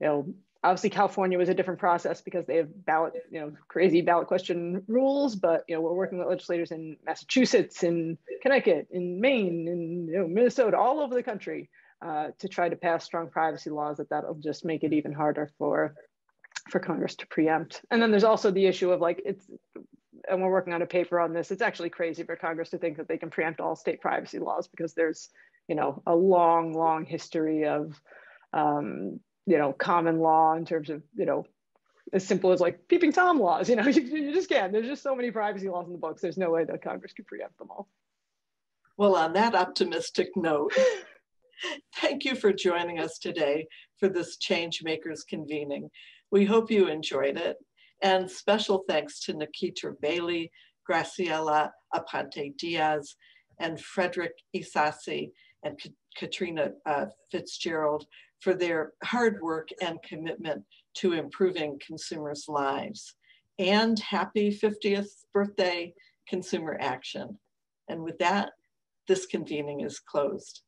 you know, obviously California was a different process because they have ballot, you know, crazy ballot question rules. But you know, we're working with legislators in Massachusetts, in Connecticut, in Maine, in you know, Minnesota, all over the country uh, to try to pass strong privacy laws that that'll just make it even harder for for Congress to preempt. And then there's also the issue of like it's and we're working on a paper on this. It's actually crazy for Congress to think that they can preempt all state privacy laws because there's, you know, a long, long history of, um, you know, common law in terms of, you know, as simple as like peeping tom laws. You know, you, you just can't. There's just so many privacy laws in the books. There's no way that Congress could preempt them all. Well, on that optimistic note, thank you for joining us today for this Changemakers convening. We hope you enjoyed it. And special thanks to Nikitra Bailey, Graciela Aponte Diaz, and Frederick Isasi and K Caitriona uh, Fitzgerald for their hard work and commitment to improving consumers' lives. And happy 50th birthday, Consumer Action. And with that, this convening is closed.